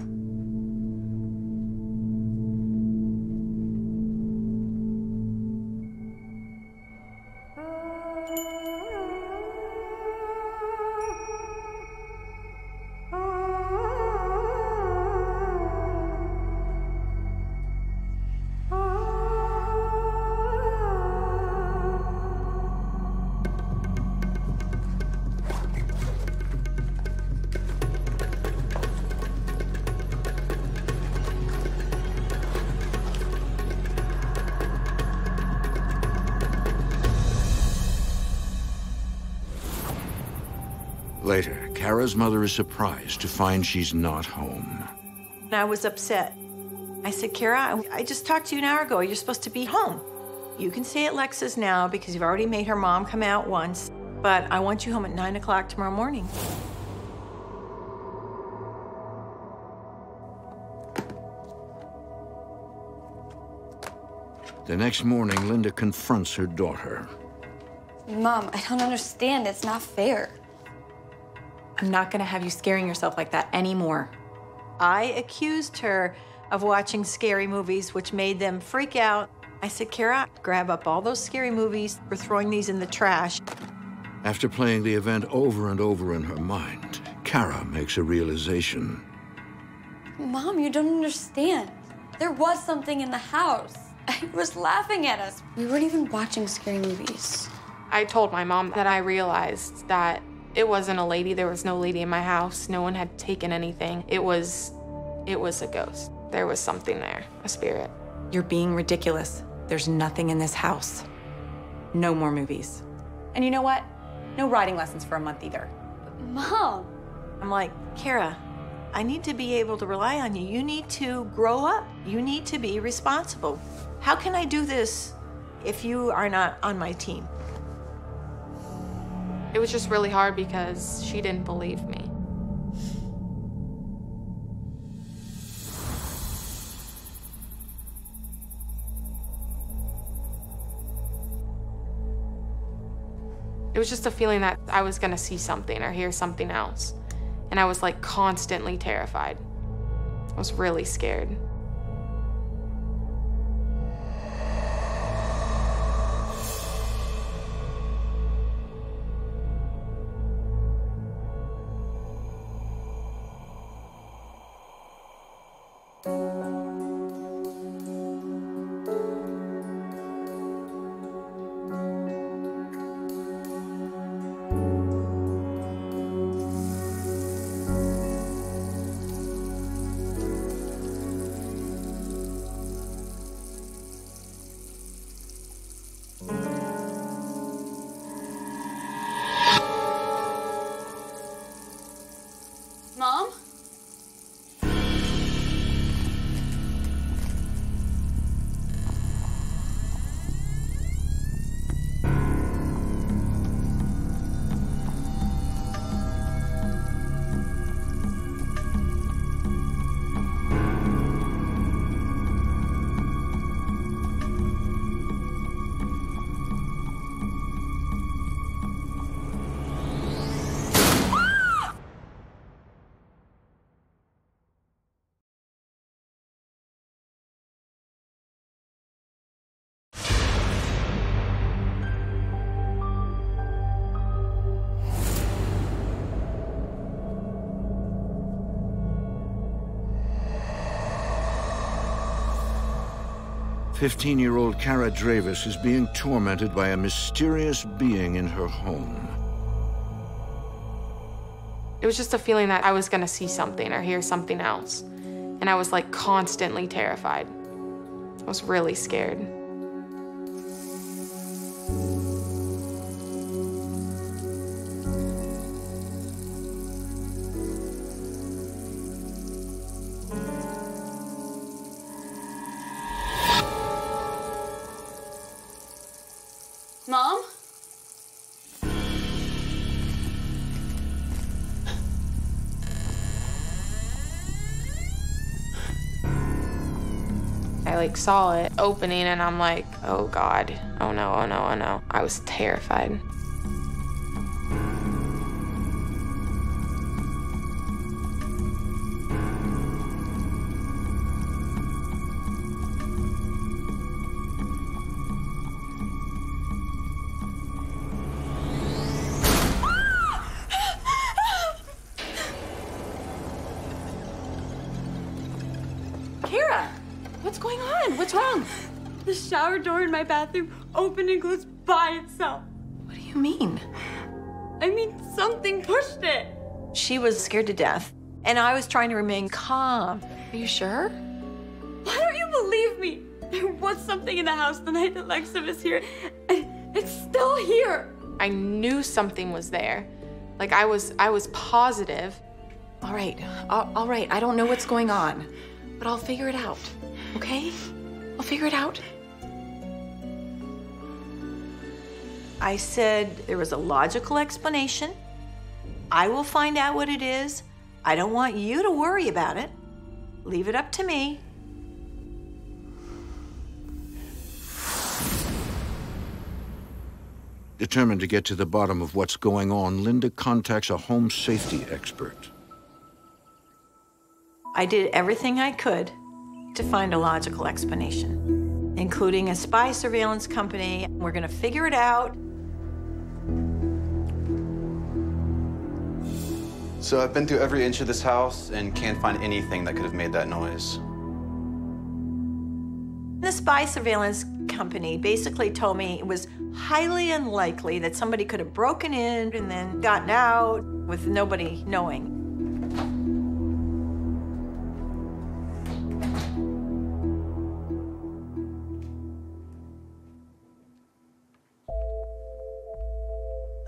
Later, mother is surprised to find she's not home. I was upset. I said, Kara, I- I just talked to you an hour ago. You're supposed to be home. You can stay at Lexa's now because you've already made her mom come out once, but I want you home at 9 o'clock tomorrow morning. The next morning, Linda confronts her daughter. Mom, I don't understand. It's not fair. I'm not gonna have you scaring yourself like that anymore. I accused her of watching scary movies, which made them freak out. I said, Kara, grab up all those scary movies. We're throwing these in the trash. After playing the event over and over in her mind, Kara makes a realization. Mom, you don't understand. There was something in the house. It was laughing at us. We weren't even watching scary movies. I told my mom that I realized that it wasn't a lady. There was no lady in my house. No one had taken anything. It was, it was a ghost. There was something there, a spirit. You're being ridiculous. There's nothing in this house. No more movies. And you know what? No riding lessons for a month either. Mom. I'm like, Kara, I need to be able to rely on you. You need to grow up. You need to be responsible. How can I do this if you are not on my team? It was just really hard because she didn't believe me. It was just a feeling that I was gonna see something or hear something else. And I was like constantly terrified. I was really scared. 15 year old Kara Dravis is being tormented by a mysterious being in her home. It was just a feeling that I was gonna see something or hear something else. And I was like constantly terrified. I was really scared. Like saw it opening and I'm like, oh God, oh no, oh no, oh no. I was terrified. My bathroom opened and closed by itself. What do you mean? I mean, something pushed it. She was scared to death, and I was trying to remain calm. Are you sure? Why don't you believe me? There was something in the house the night that Lexa was here, and it's still here. I knew something was there. Like I was I was positive. All right, all, all right. I don't know what's going on, but I'll figure it out. Okay? I'll figure it out. I said there was a logical explanation. I will find out what it is. I don't want you to worry about it. Leave it up to me. Determined to get to the bottom of what's going on, Linda contacts a home safety expert. I did everything I could to find a logical explanation, including a spy surveillance company. We're going to figure it out. So I've been through every inch of this house and can't find anything that could have made that noise. The spy surveillance company basically told me it was highly unlikely that somebody could have broken in and then gotten out with nobody knowing.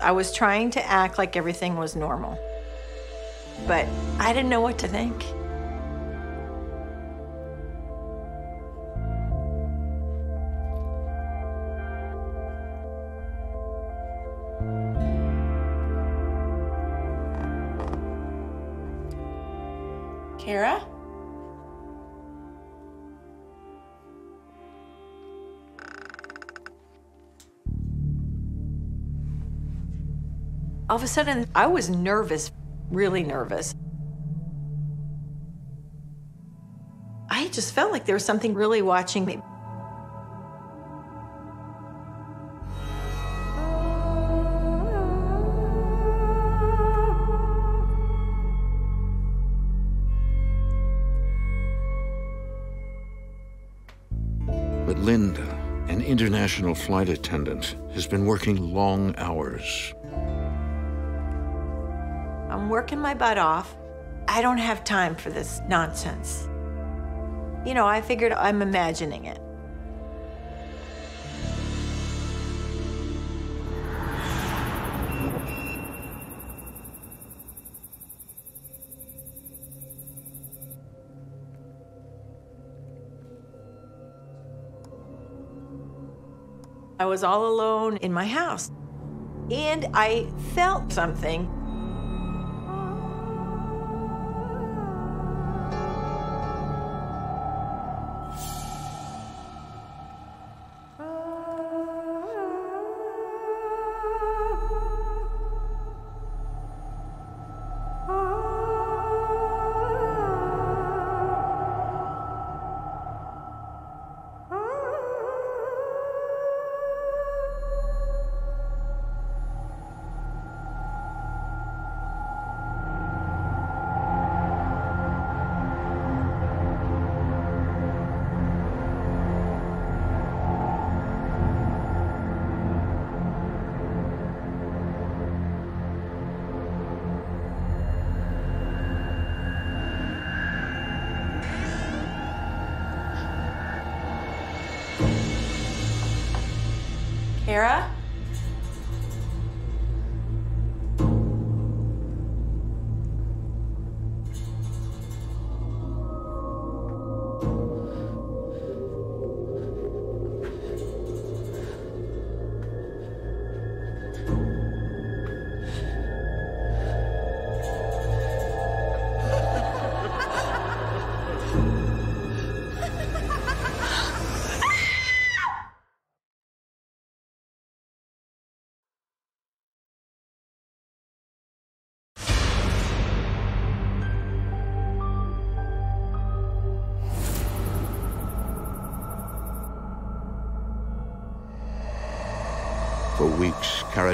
I was trying to act like everything was normal, but I didn't know what to think. Kara? All of a sudden, I was nervous, really nervous. I just felt like there was something really watching me. But Linda, an international flight attendant, has been working long hours. I'm working my butt off. I don't have time for this nonsense. You know, I figured I'm imagining it. I was all alone in my house. And I felt something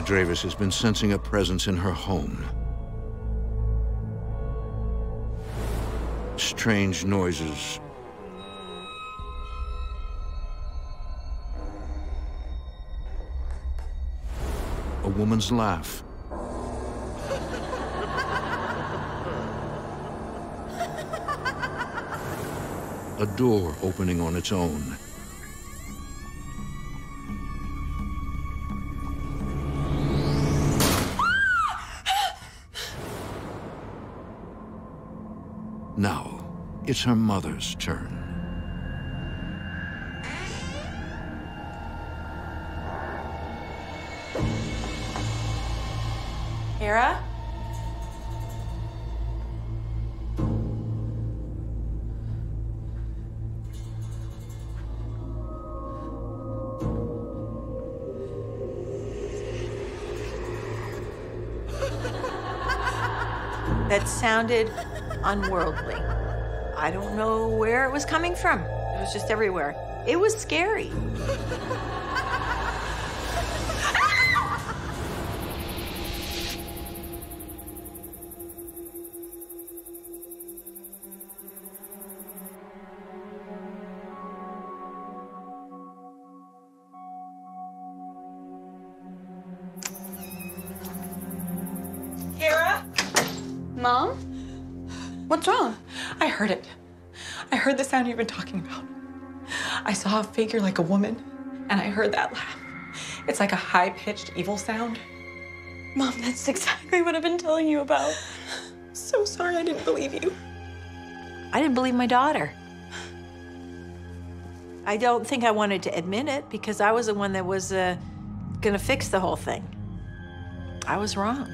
Dravis has been sensing a presence in her home. Strange noises. A woman's laugh. A door opening on its own. Now, it's her mother's turn. Kara? That sounded unworldly. I don't know where it was coming from. It was just everywhere. It was scary. You've been talking about. I saw a figure like a woman, and I heard that laugh. It's like a high pitched evil sound. Mom, that's exactly what I've been telling you about. So sorry I didn't believe you. I didn't believe my daughter. I don't think I wanted to admit it because I was the one that was uh, going to fix the whole thing. I was wrong.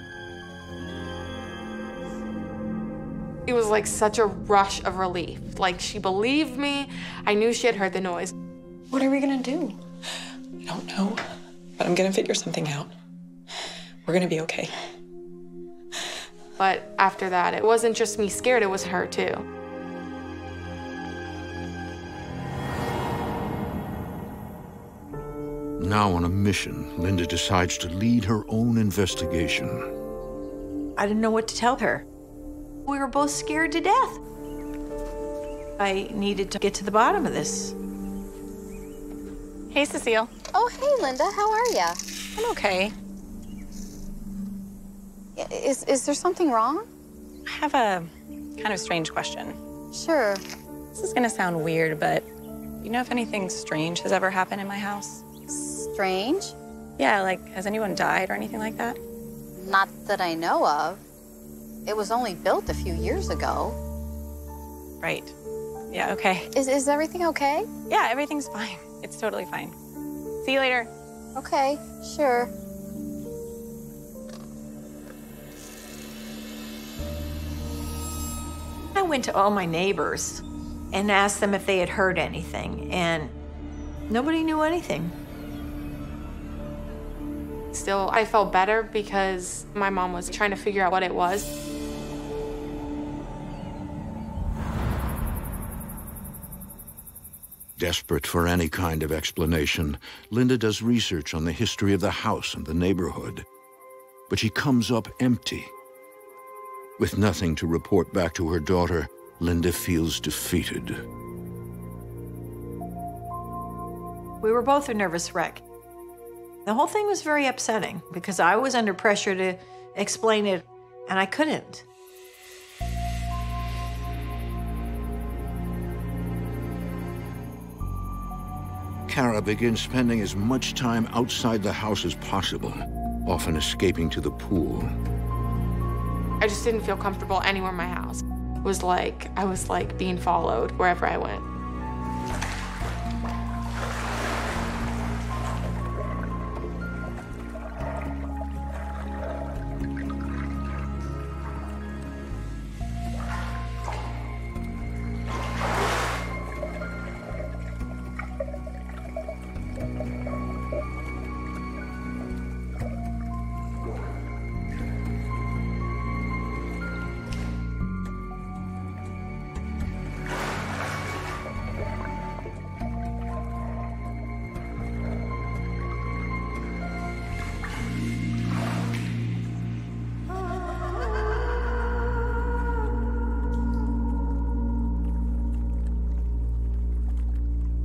It was like such a rush of relief. Like she believed me. I knew she had heard the noise. What are we gonna do? I don't know, but I'm gonna figure something out. We're gonna be okay. But after that, it wasn't just me scared, it was her too. Now on a mission, Linda decides to lead her own investigation. I didn't know what to tell her. We were both scared to death. I needed to get to the bottom of this. Hey, Cecile. Oh, hey, Linda. How are ya? I'm okay. Is, is there something wrong? I have a kind of strange question. Sure. This is gonna sound weird, but you know if anything strange has ever happened in my house? Strange? Yeah, like has anyone died or anything like that? Not that I know of. It was only built a few years ago. Right. Yeah, okay. Is, is everything okay? Yeah, everything's fine. It's totally fine. See you later. Okay, sure. I went to all my neighbors and asked them if they had heard anything, and nobody knew anything. Still, I felt better because my mom was trying to figure out what it was. Desperate for any kind of explanation, Linda does research on the history of the house and the neighborhood. But she comes up empty. With nothing to report back to her daughter, Linda feels defeated. We were both a nervous wreck. The whole thing was very upsetting because I was under pressure to explain it, and I couldn't. Kara begins spending as much time outside the house as possible, often escaping to the pool. I just didn't feel comfortable anywhere in my house. It was like I was like being followed wherever I went.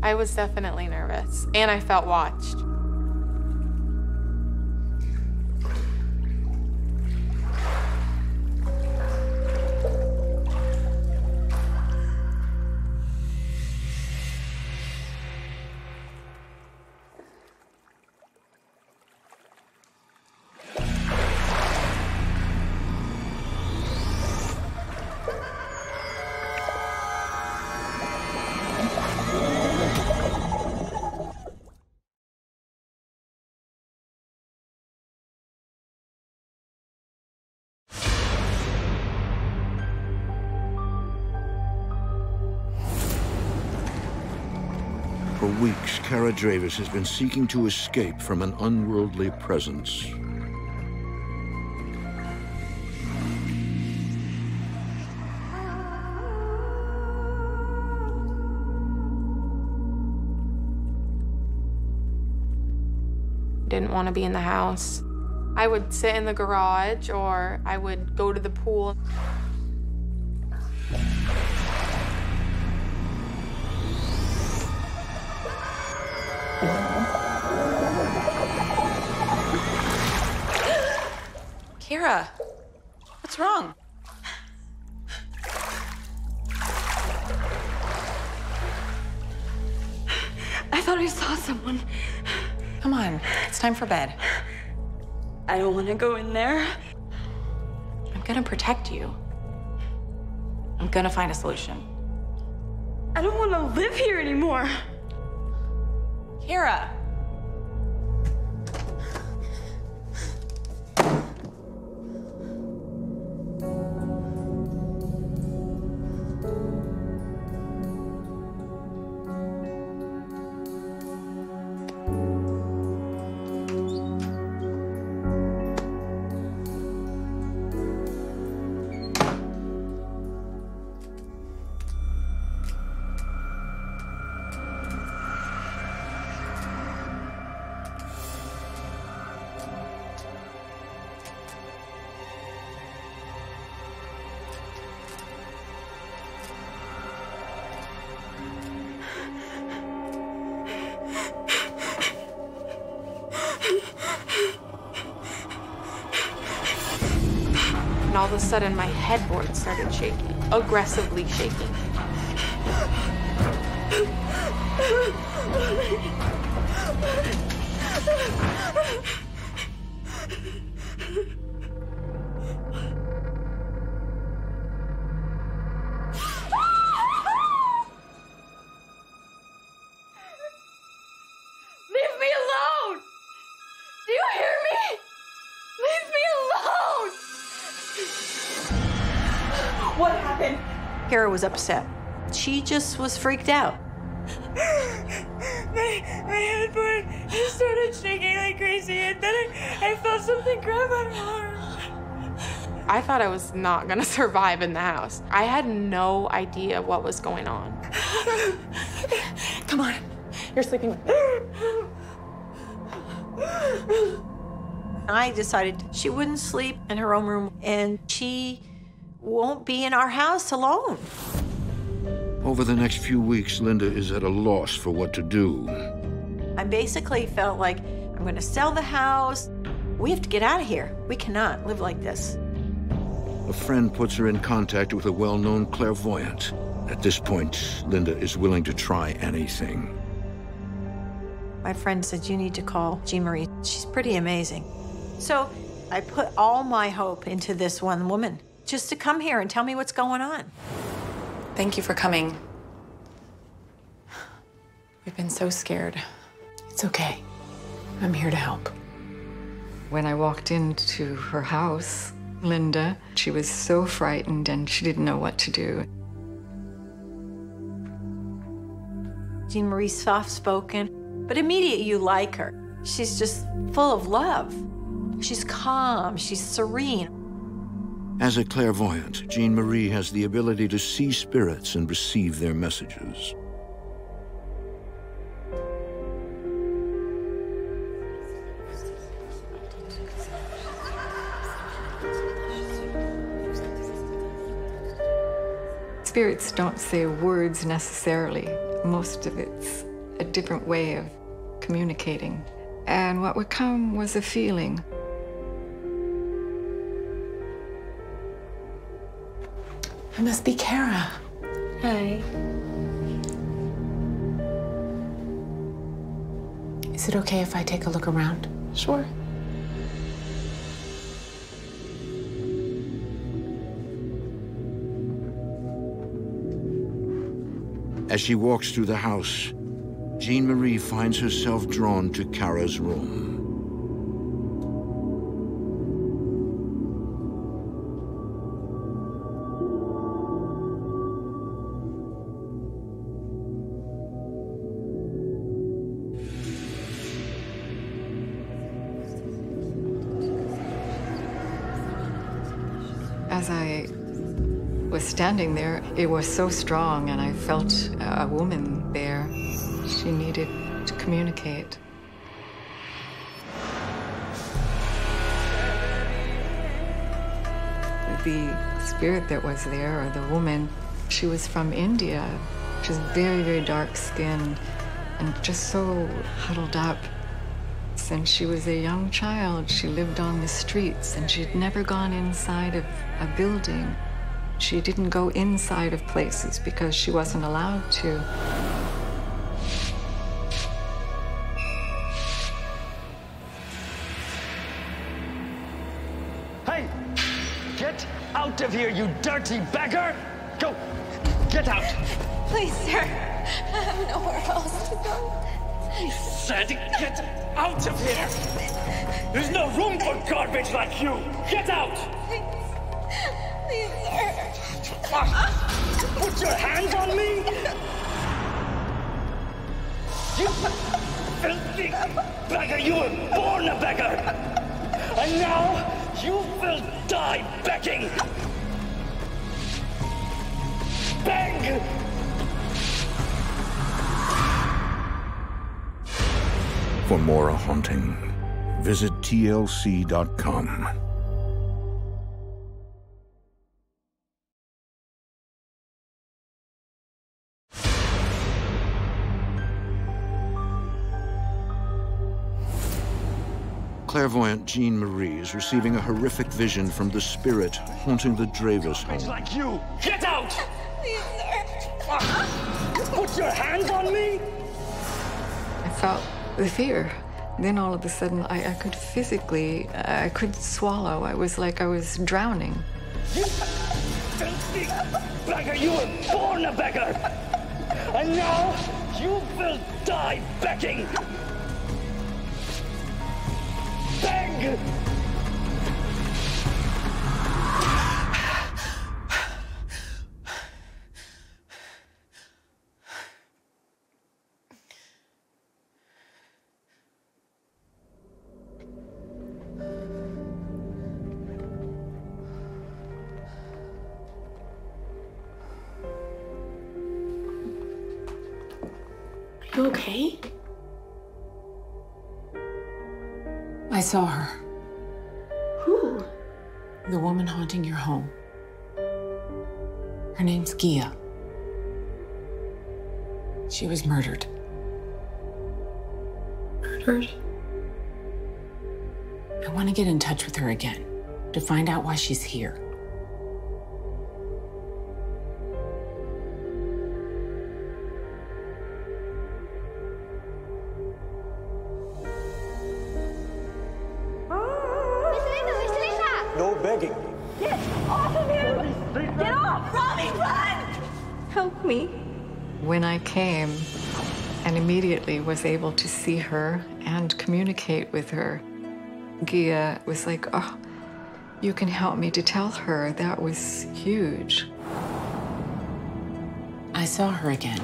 I was definitely nervous, and I felt watched. Kara Dravis has been seeking to escape from an unworldly presence. Didn't want to be in the house. I would sit in the garage or I would go to the pool. Kira, what's wrong? I thought I saw someone. Come on, it's time for bed. I don't want to go in there. I'm gonna protect you. I'm gonna find a solution. I don't want to live here anymore. Kira! Aggressively shaking. Was upset. She just was freaked out. My, my just started shaking like crazy, and then I, I felt something grab my arm. I thought I was not gonna survive in the house. I had no idea what was going on. Come on, you're sleeping with me. I decided she wouldn't sleep in her own room and she won't be in our house alone. Over the next few weeks, Linda is at a loss for what to do. I basically felt like I'm going to sell the house. We have to get out of here. We cannot live like this. A friend puts her in contact with a well-known clairvoyant. At this point, Linda is willing to try anything. My friend said, You need to call Jean Marie. She's pretty amazing. So I put all my hope into this one woman just to come here and tell me what's going on. Thank you for coming. We've been so scared. It's okay. I'm here to help. When I walked into her house, Linda, she was so frightened and she didn't know what to do. Jean Marie's soft spoken, but immediately you like her. She's just full of love. She's calm, she's serene. As a clairvoyant, Jean Marie has the ability to see spirits and receive their messages. Spirits don't say words necessarily. Most of it's a different way of communicating. And what would come was a feeling. It must be Kara. Hi. Is it okay if I take a look around? Sure. As she walks through the house, Jean Marie finds herself drawn to Kara's room. Standing there, it was so strong, and I felt a woman there. She needed to communicate. The spirit that was there, or the woman, she was from India. She was very, very dark skinned and just so huddled up. Since she was a young child, she lived on the streets and she'd never gone inside of a building. She didn't go inside of places because she wasn't allowed to. Hey! Get out of here, you dirty beggar! Go! Get out! Please, sir. I have nowhere else to go. I Said get out of here! There's no room for garbage like you! Get out! Please, sir. Put your hands on me! You filthy beggar! You were born a beggar! And now you will die begging! Beg! For more haunting, visit tlc.com. Clairvoyant Jean Marie is receiving a horrific vision from the spirit haunting the Dravis Bitch home. like you! Get out! Please, sir. Put your hands on me! I felt the fear. Then all of a sudden, I, I could physically, I could swallow. I was like I was drowning. You filthy beggar! You were born a beggar! And now you will die begging! Beg! You okay? I saw her. Who? The woman haunting your home. Her name's Gia. She was murdered. Murdered? I want to get in touch with her again to find out why she's here. Immediately was able to see her and communicate with her, Gia was like, oh, you can help me to tell her. That was huge. I saw her again.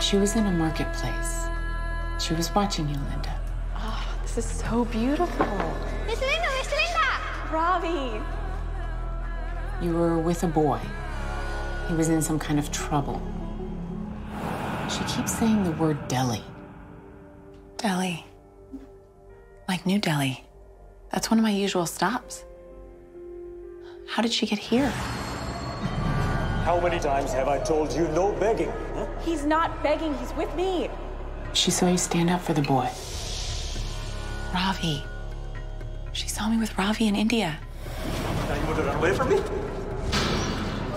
She was in a marketplace. She was watching you, Linda. Oh, this is so beautiful. Miss Linda, Miss Linda! Ravi. You were with a boy. He was in some kind of trouble. She keeps saying the word Delhi. Delhi. Like New Delhi. That's one of my usual stops. How did she get here? How many times have I told you no begging? Huh? He's not begging, he's with me. She saw you stand up for the boy. Ravi. She saw me with Ravi in India. Now you want to run away from me?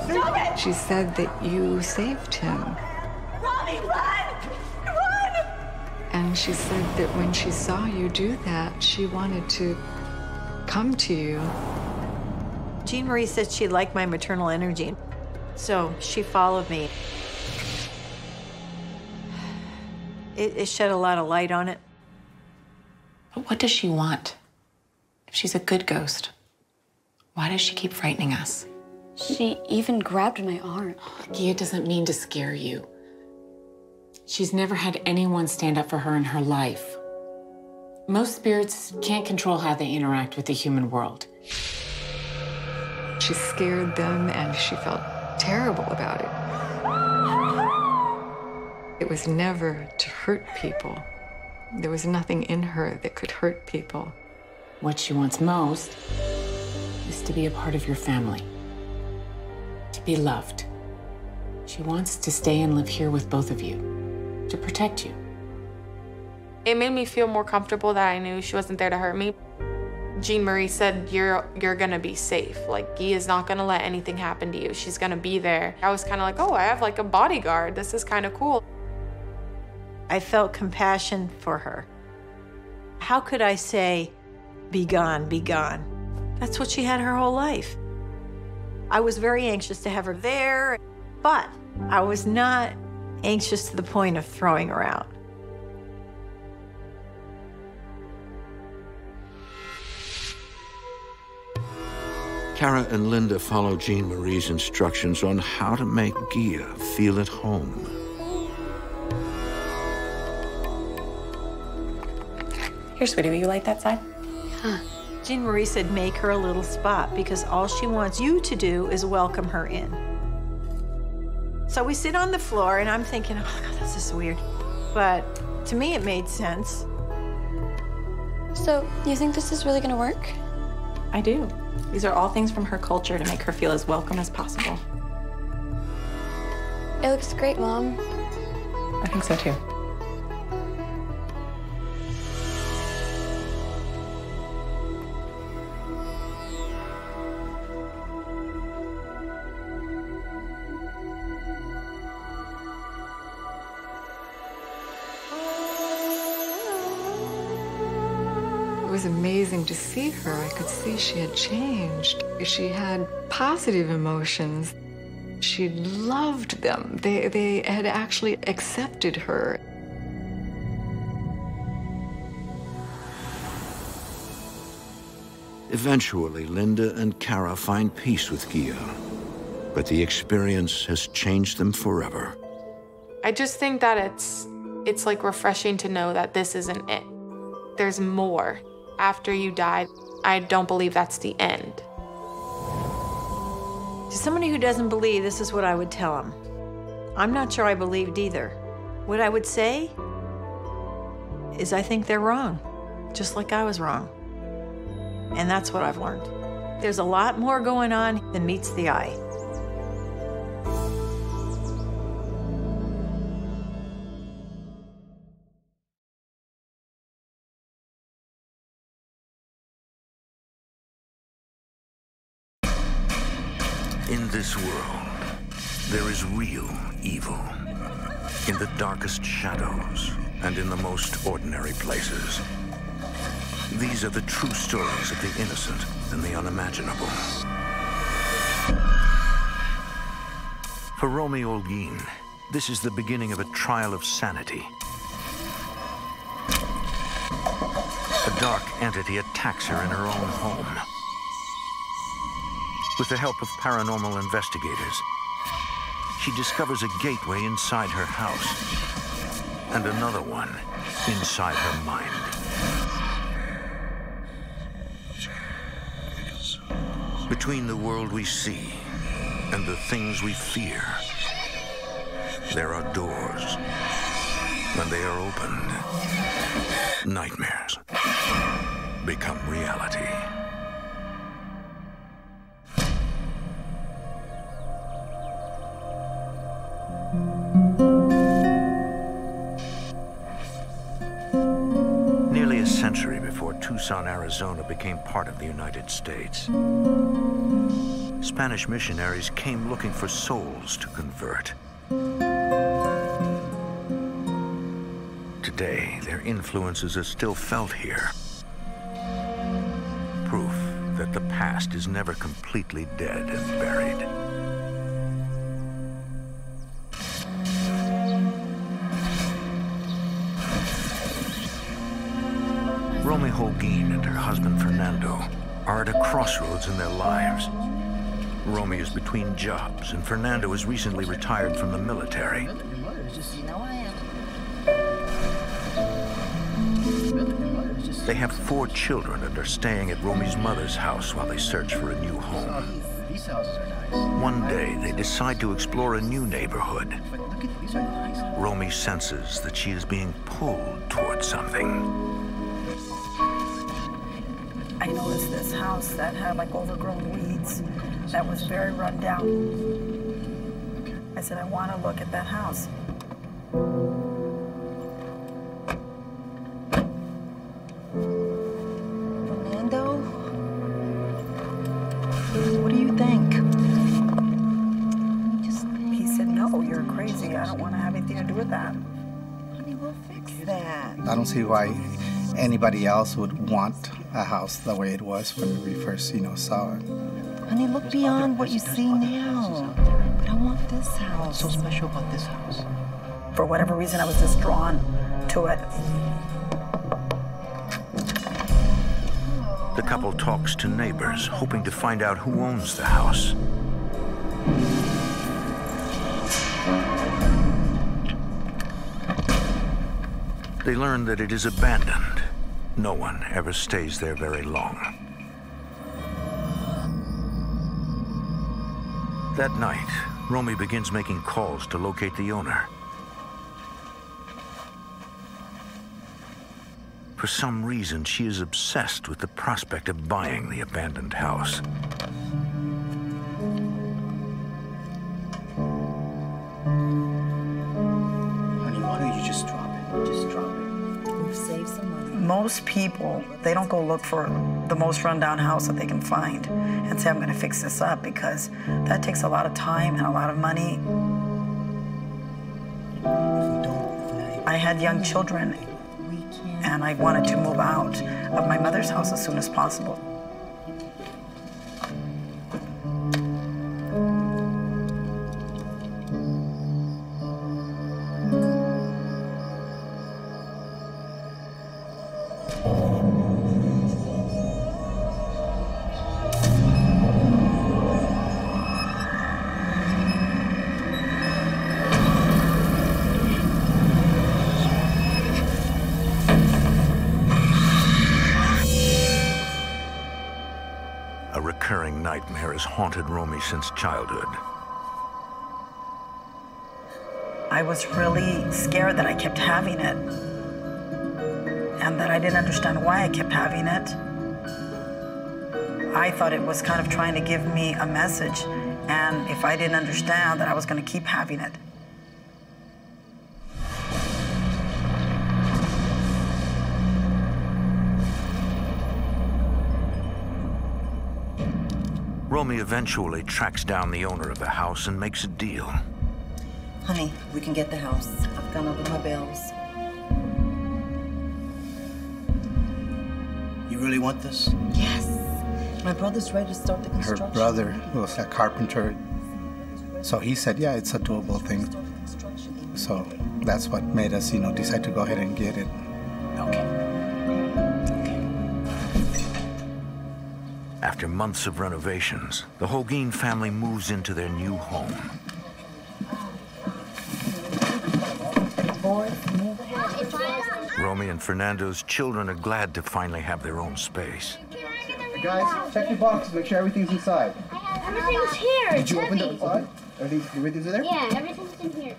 Stop it! She said that you saved him. And she said that when she saw you do that, she wanted to come to you. Jean Marie said she liked my maternal energy, so she followed me. It, it shed a lot of light on it. But what does she want? If she's a good ghost, why does she keep frightening us? She even grabbed my arm. Gia doesn't mean to scare you. She's never had anyone stand up for her in her life. Most spirits can't control how they interact with the human world. She scared them and she felt terrible about it. It was never to hurt people. There was nothing in her that could hurt people. What she wants most is to be a part of your family, to be loved. She wants to stay and live here with both of you, to protect you. It made me feel more comfortable that I knew she wasn't there to hurt me. Jean Marie said, "You're you're gonna be safe. Like Guy is not gonna let anything happen to you. She's gonna be there." I was kind of like, "Oh, I have like a bodyguard. This is kind of cool." I felt compassion for her. How could I say, be gone, be gone? That's what she had her whole life. I was very anxious to have her there, but I was not anxious to the point of throwing her out. Kara and Linda follow Jean Marie's instructions on how to make Gia feel at home. Here, sweetie, will you light that side? Huh. Jean Marie said make her a little spot because all she wants you to do is welcome her in. So we sit on the floor and I'm thinking, oh God, this is weird. But to me, it made sense. So, you think this is really gonna work? I do. These are all things from her culture to make her feel as welcome as possible. It looks great, Mom. I think so too. Could see she had changed. She had positive emotions. She loved them. They, they had actually accepted her. Eventually, Linda and Kara find peace with Gia, but the experience has changed them forever. I just think that it's it's like refreshing to know that this isn't it. There's more. After you died, I don't believe that's the end. To somebody who doesn't believe, this is what I would tell them. I'm not sure I believed either. What I would say is I think they're wrong, just like I was wrong. And that's what I've learned. There's a lot more going on than meets the eye. This world, there is real evil. In the darkest shadows and in the most ordinary places. These are the true stories of the innocent and the unimaginable. For Romy Holguin, this is the beginning of a trial of sanity. A dark entity attacks her in her own home. With the help of paranormal investigators, she discovers a gateway inside her house and another one inside her mind. Between the world we see and the things we fear, there are doors. When they are opened, nightmares become reality. Tucson, Arizona became part of the United States, Spanish missionaries came looking for souls to convert. Today, their influences are still felt here. Proof that the past is never completely dead and buried. Romy Holguin and her husband Fernando are at a crossroads in their lives. Romy is between jobs, and Fernando is recently retired from the military. They have four children and are staying at Romy's mother's house while they search for a new home. One day, they decide to explore a new neighborhood. Romy senses that she is being pulled towards something. I noticed this house that had like overgrown weeds that was very run down. I said, I want to look at that house. Fernando? What do you think? He said, no, you're crazy. I don't want to have anything to do with that. Honey, we'll fix that. I don't see why anybody else would want a house the way it was when we first, you know, saw it. Honey, look beyond what you see now. But I want this house. What's so special about this house? For whatever reason, I was just drawn to it. The couple talks to neighbors, hoping to find out who owns the house. They learn that it is abandoned. No one ever stays there very long. That night, Romy begins making calls to locate the owner. For some reason, she is obsessed with the prospect of buying the abandoned house. Most people, they don't go look for the most rundown house that they can find and say, I'm going to fix this up because that takes a lot of time and a lot of money. I had young children and I wanted to move out of my mother's house as soon as possible. Since childhood. I was really scared that I kept having it and that I didn't understand why I kept having it. I thought it was kind of trying to give me a message, and if I didn't understand, that I was going to keep having it. Romy eventually tracks down the owner of the house and makes a deal. Honey, we can get the house. I've gone over my bills. You really want this? Yes. My brother's ready to start the construction. Her brother was a carpenter, so he said, "Yeah, it's a doable thing." So that's what made us, you know, decide to go ahead and get it. After months of renovations, the Holguin family moves into their new home. Romy and Fernando's children are glad to finally have their own space. Guys, check your boxes. Make sure everything's inside. Everything's here. Did you open heavy. the inside? Everything's, everything's in there? Yeah, everything's in here.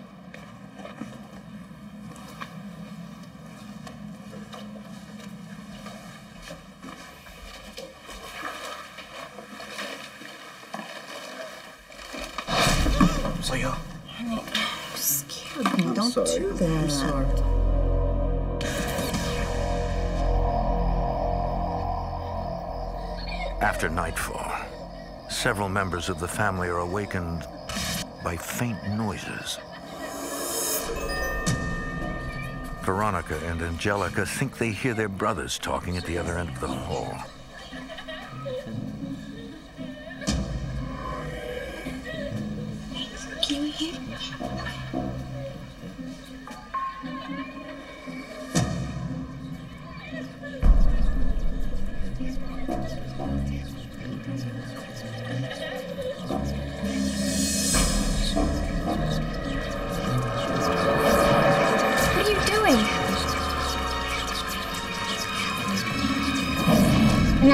So yo. Honey, I'm scared me. I'm Don't sorry. do that. I'm sorry. After nightfall, several members of the family are awakened by faint noises. Veronica and Angelica think they hear their brothers talking at the other end of the hall. Can you hear?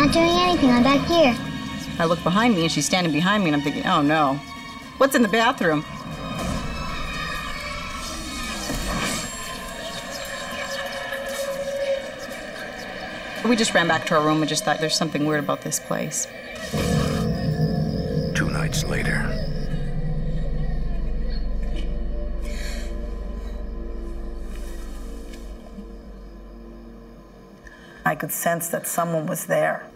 Not doing anything. I'm back here. I look behind me and she's standing behind me and I'm thinking, oh no. What's in the bathroom? We just ran back to our room and just thought there's something weird about this place. Two nights later, I could sense that someone was there.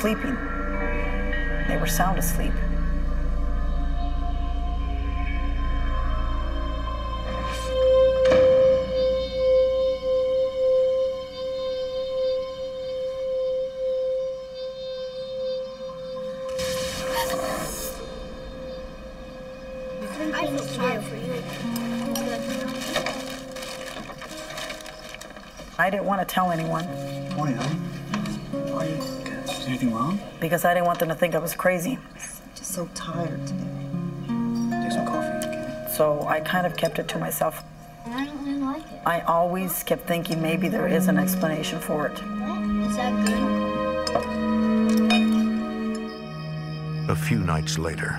Sleeping. They were sound asleep. I didn't want to tell anyone Morning, because I didn't want them to think I was crazy. I'm just so tired today. Take some coffee, okay? So I kind of kept it to myself. I don't really like it. I always kept thinking maybe there is an explanation for it. Is that good? A few nights later,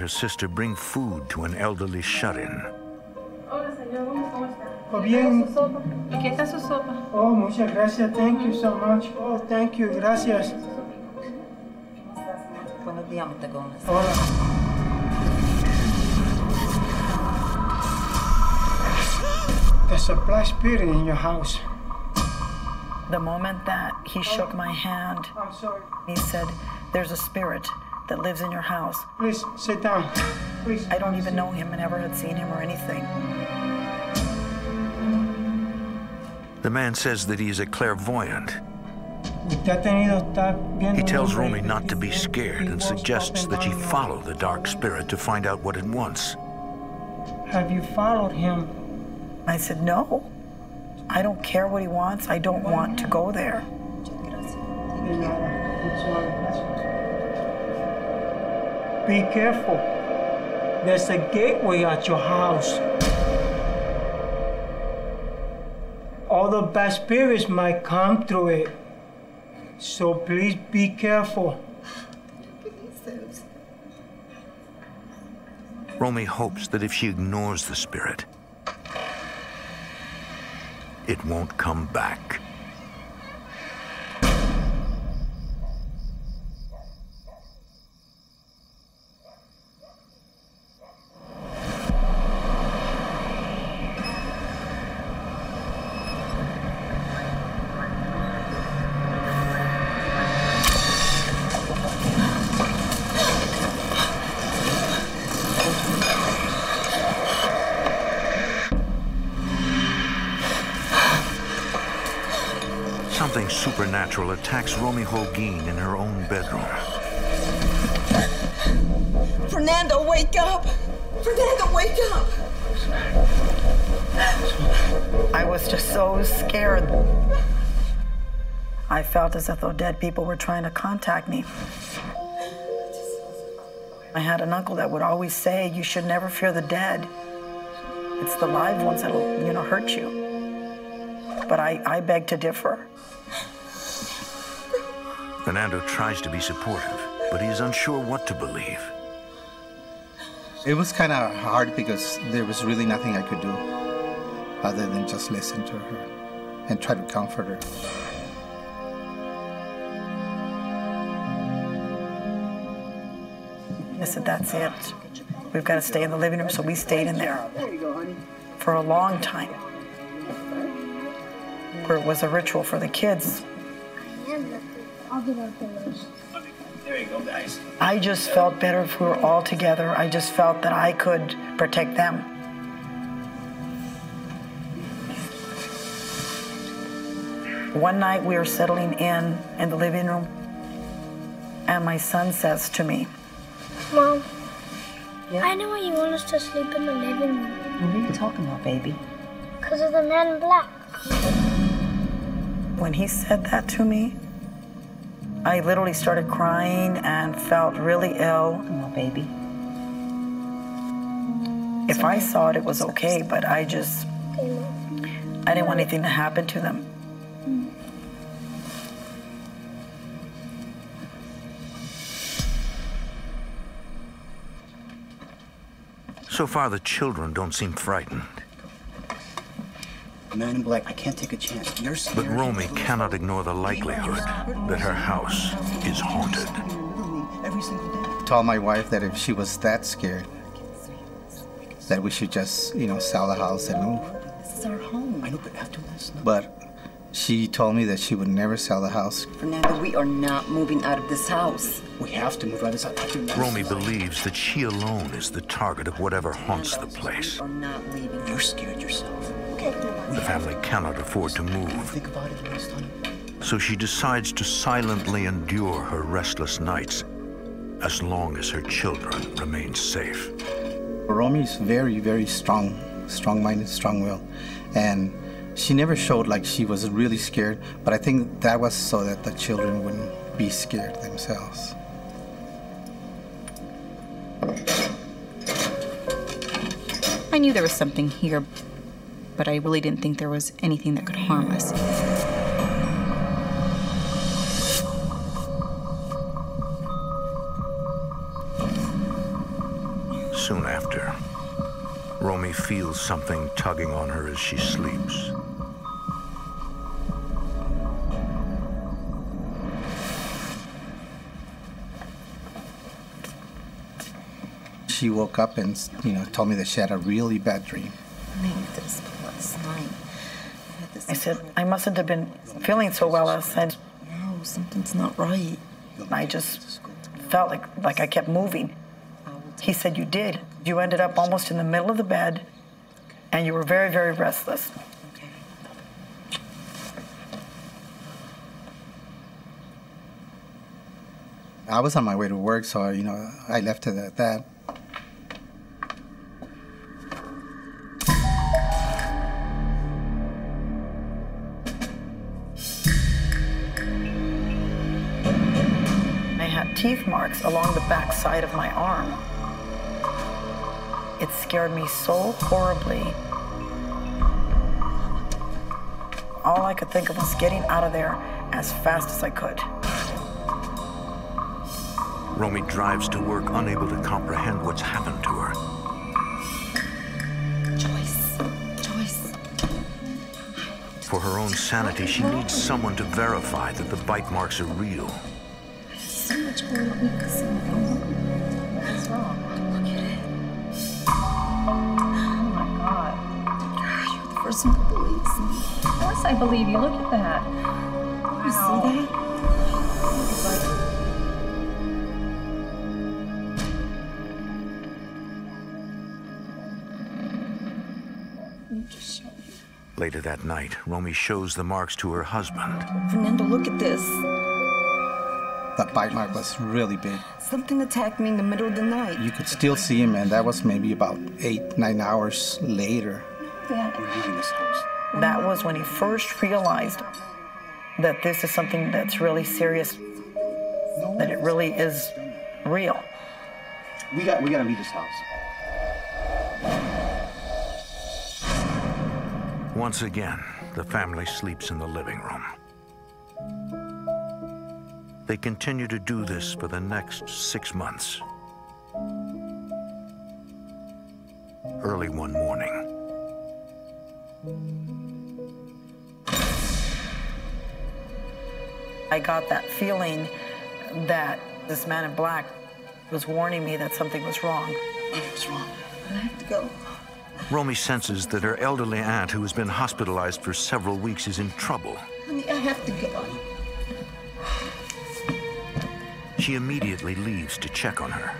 her sister bring food to an elderly shut-in. Oh, bien. Aquí está su sopa. Oh, muchas gracias. Thank you so much. Oh, thank you. Gracias. Hola. There's a black spirit in your house. The moment that he shook my hand, he said, There's a spirit that lives in your house. Please sit down. Please. I don't even know him and never had seen him or anything. The man says that he is a clairvoyant. Usted ha tenido estar viendo He tells Romy not to be scared and suggests that she follow the dark spirit to find out what it wants. Have you followed him? I said, No. I don't care what he wants. I don't want to go there. Be careful. There's a gateway at your house. All the bad spirits might come through it. So please be careful. Romy hopes that if she ignores the spirit, it won't come back. Attacks Romy Holguin in her own bedroom. Fernando, wake up! Fernando, wake up! I was just so scared. I felt as if though dead people were trying to contact me. I had an uncle that would always say, You should never fear the dead. It's the live ones that'll, you know, hurt you. But I, I beg to differ. Fernando tries to be supportive, but he is unsure what to believe. It was kind of hard because there was really nothing I could do other than just listen to her and try to comfort her. I said, That's it. We've got to stay in the living room. So we stayed in there for a long time. Where it was a ritual for the kids. I'll get our pillows. There you go, guys. I just felt better if we were all together. I just felt that I could protect them. One night we were settling in in the living room, and my son says to me, Mom, I know why you want us to sleep in the living room. What are you talking about, baby? Because of the man in black. When he said that to me, I literally started crying and felt really ill. Come on, baby. If I saw it, it was okay, but I just, I didn't want anything to happen to them. So far, the children don't seem frightened. Man in black, I can't take a chance. You're scared. But Romy cannot ignore the likelihood that her house is haunted. Every single day. Told my wife that if she was that scared, that we should just, you know, sell the house and move. This is our home. I know, but after this, no. But she told me that she would never sell the house. Fernando, we are not moving out of this house. We have to move out of this house. Romy believes that she alone is the target of whatever haunts the place. We're not leaving. You're scared yourself. The family cannot afford to move, Think about it next time. so she decides to silently endure her restless nights as long as her children remain safe. Romy is very, very strong, strong-minded, strong-willed, and she never showed like she was really scared. But I think that was so that the children wouldn't be scared themselves. I knew there was something here, but I really didn't think there was anything that could harm us. Soon after, Romy feels something tugging on her as she sleeps. She woke up and you know told me that she had a really bad dream. I said, I mustn't have been feeling so well I said, No, something's not right. I just felt like, like I kept moving. He said, You did. You ended up almost in the middle of the bed, and you were very, very restless. I was on my way to work, so you know I left it at that. Along the back side of my arm. It scared me so horribly. All I could think of was getting out of there as fast as I could. Romy drives to work unable to comprehend what's happened to her. Joyce. Joyce. For her own sanity, she needs someone to verify that the bite marks are real. Much more we. What's wrong? Look at it. Oh my god. You're the person who believes me. Of course I believe you. Look at that. Wow. You see that? Later that night, Romy shows the marks to her husband. Fernando, look at this. That bite mark was really big. Something attacked me in the middle of the night. You could still see him, and that was maybe about eight, nine hours later. That. That was when he first realized that this is something that's really serious, that it really is real. We got we gotta leave this house. Once again, the family sleeps in the living room. They continue to do this for the next six months. Early one morning, I got that feeling that this man in black was warning me that something was wrong. What's wrong? I have to go. Romy senses that her elderly aunt, who has been hospitalized for several weeks, is in trouble. Honey, I have to go. She immediately leaves to check on her.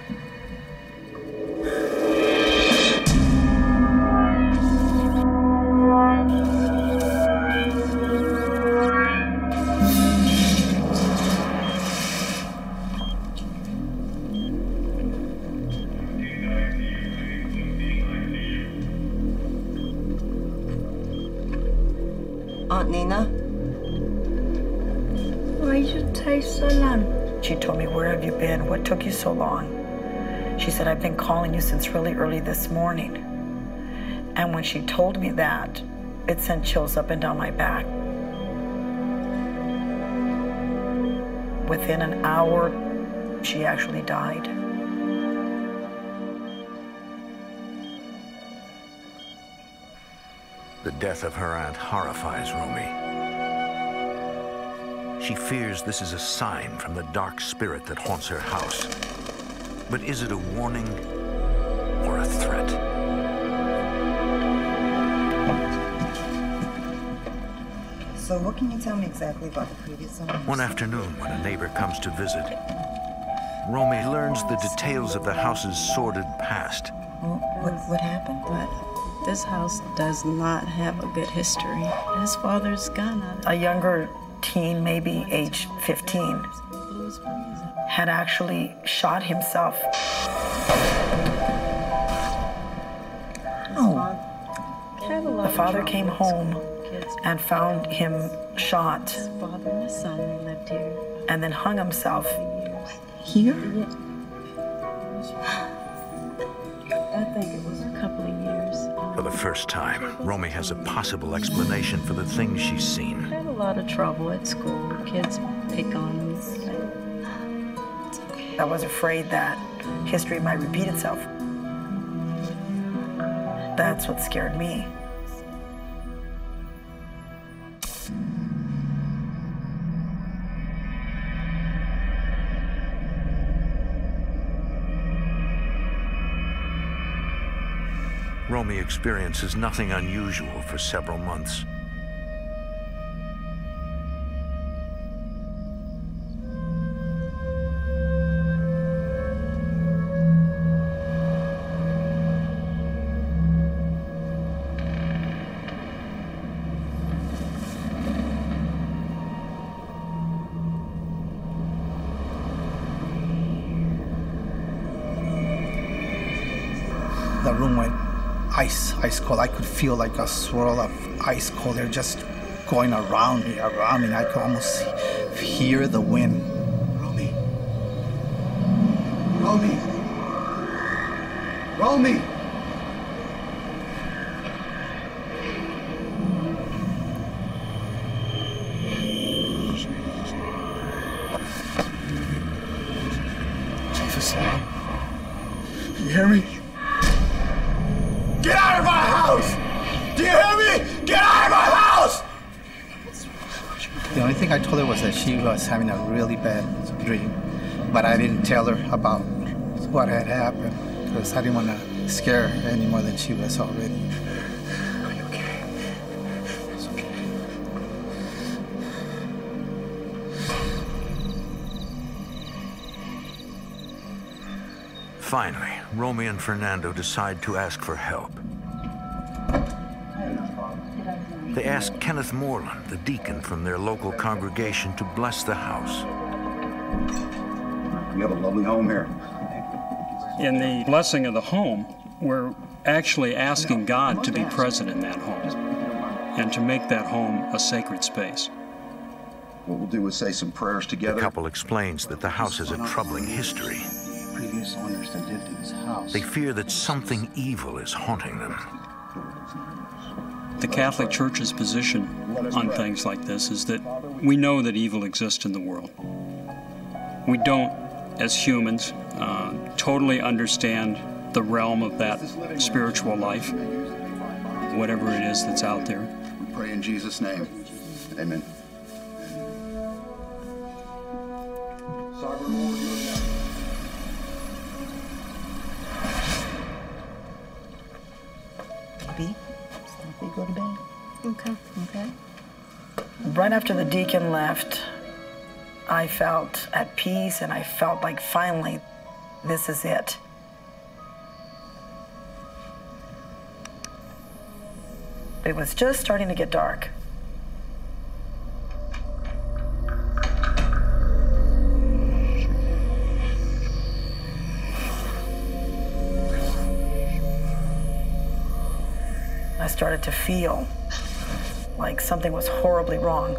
Have you been? What took you so long? She said, I've been calling you since really early this morning. And when she told me that, it sent chills up and down my back. Within an hour, she actually died. The death of her aunt horrifies Romy. She fears this is a sign from the dark spirit that haunts her house. But is it a warning or a threat? So what can you tell me exactly about the previous owner? One afternoon, when a neighbor comes to visit, Romy learns the details of the house's sordid past. What, what happened? But this house does not have a good history. His father's gone. A younger 14, maybe age 15, had actually shot himself. Oh. The father came home and found him shot and then hung himself. Here? I think it was a couple of years. For the first time, Romy has a possible explanation for the things she's seen. I had a lot of trouble at school. Kids pick on me. I was afraid that history might repeat itself. That's what scared me. Romy experiences nothing unusual for several months. Cold. I could feel like a swirl of ice cold. They're just going around me, around me. I could almost hear the wind. Romy. Romy. Romy. Jefferson. You hear me? Get out of my house! Do you hear me? Get out of my house! The only thing I told her was that she was having a really bad dream, but I didn't tell her about what had happened because I didn't want to scare her any more than she was already. Are you okay? It's okay. Finally, Romy and Fernando decide to ask for help. They ask Kenneth Moreland, the deacon from their local congregation, to bless the house. We have a lovely home here. In the blessing of the home, we're actually asking God to be present in that home and to make that home a sacred space. What we'll do is say some prayers together. The couple explains that the house has a troubling history. Previous owners that lived in this house. They fear that something evil is haunting them. The Catholic Church's position on things like this is that we know that evil exists in the world. We don't, as humans, uh, totally understand the realm of that spiritual life, whatever it is that's out there. We pray in Jesus' name. Amen. Baby, go to bed. Okay. Okay. Right after the deacon left, I felt at peace and I felt like finally, this is it. It was just starting to get dark. I started to feel like something was horribly wrong.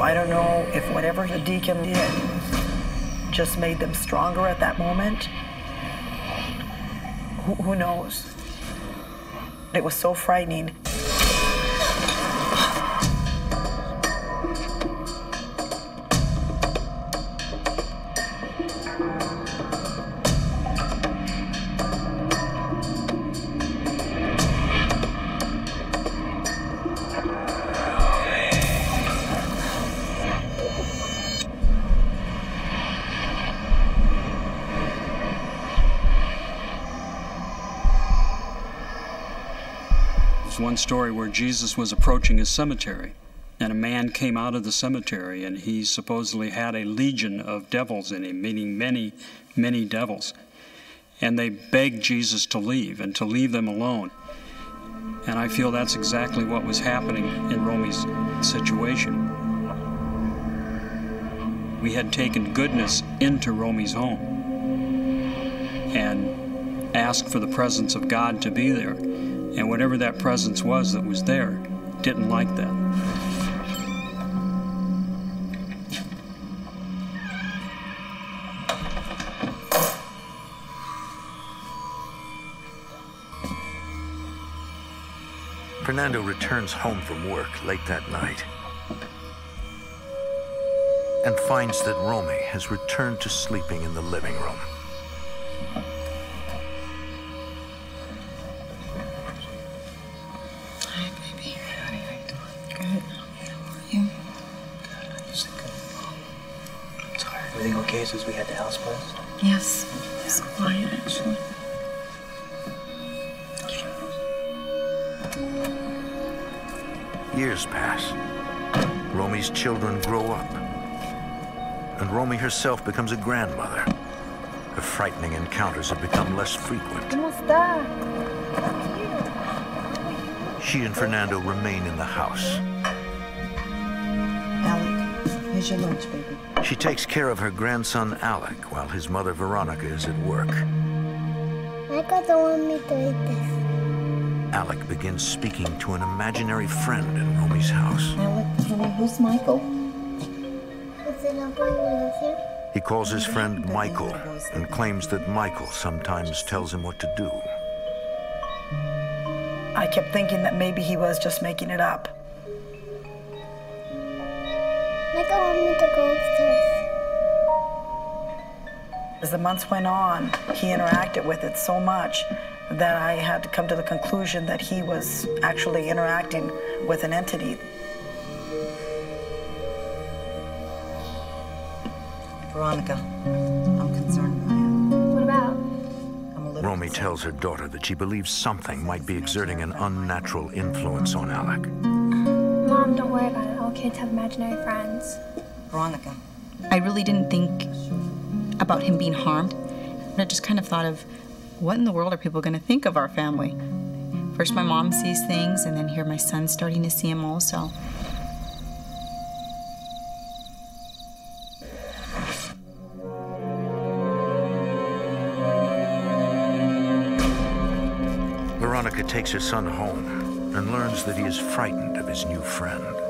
I don't know if whatever the deacon did just made them stronger at that moment. Who, who knows? It was so frightening. Story where Jesus was approaching a cemetery, and a man came out of the cemetery, and he supposedly had a legion of devils in him, meaning many, many devils. And they begged Jesus to leave and to leave them alone. And I feel that's exactly what was happening in Romy's situation. We had taken goodness into Romy's home and asked for the presence of God to be there. And whatever that presence was that was there didn't like that. Fernando returns home from work late that night and finds that Romy has returned to sleeping in the living room. Everything okay we had the house buzzed? Yes. It's quiet, actually. Years pass. Romy's children grow up. And Romy herself becomes a grandmother. Her frightening encounters have become less frequent. ¿Cómo? She and Fernando remain in the house. Alec, here's your lunch, baby. She takes care of her grandson Alec while his mother Veronica is at work. Michael don't want me to eat this. Alec begins speaking to an imaginary friend in Romy's house. Alec, honey, who's Michael? Is it not going with you? He calls his friend Michael and claims that Michael sometimes tells him what to do. I kept thinking that maybe he was just making it up. Michael want me to go upstairs. As the months went on, he interacted with it so much that I had to come to the conclusion that he was actually interacting with an entity. Veronica, I'm concerned. What about? Romy tells her daughter that she believes something might be exerting an unnatural influence on Alec. Mom, don't worry about it. All kids have imaginary friends. Veronica. I really didn't think about him being harmed. But I just kind of thought of what in the world are people going to think of our family? First, my mom sees things, and then here my son's starting to see them also. Veronica takes her son home and learns that he is frightened of his new friend.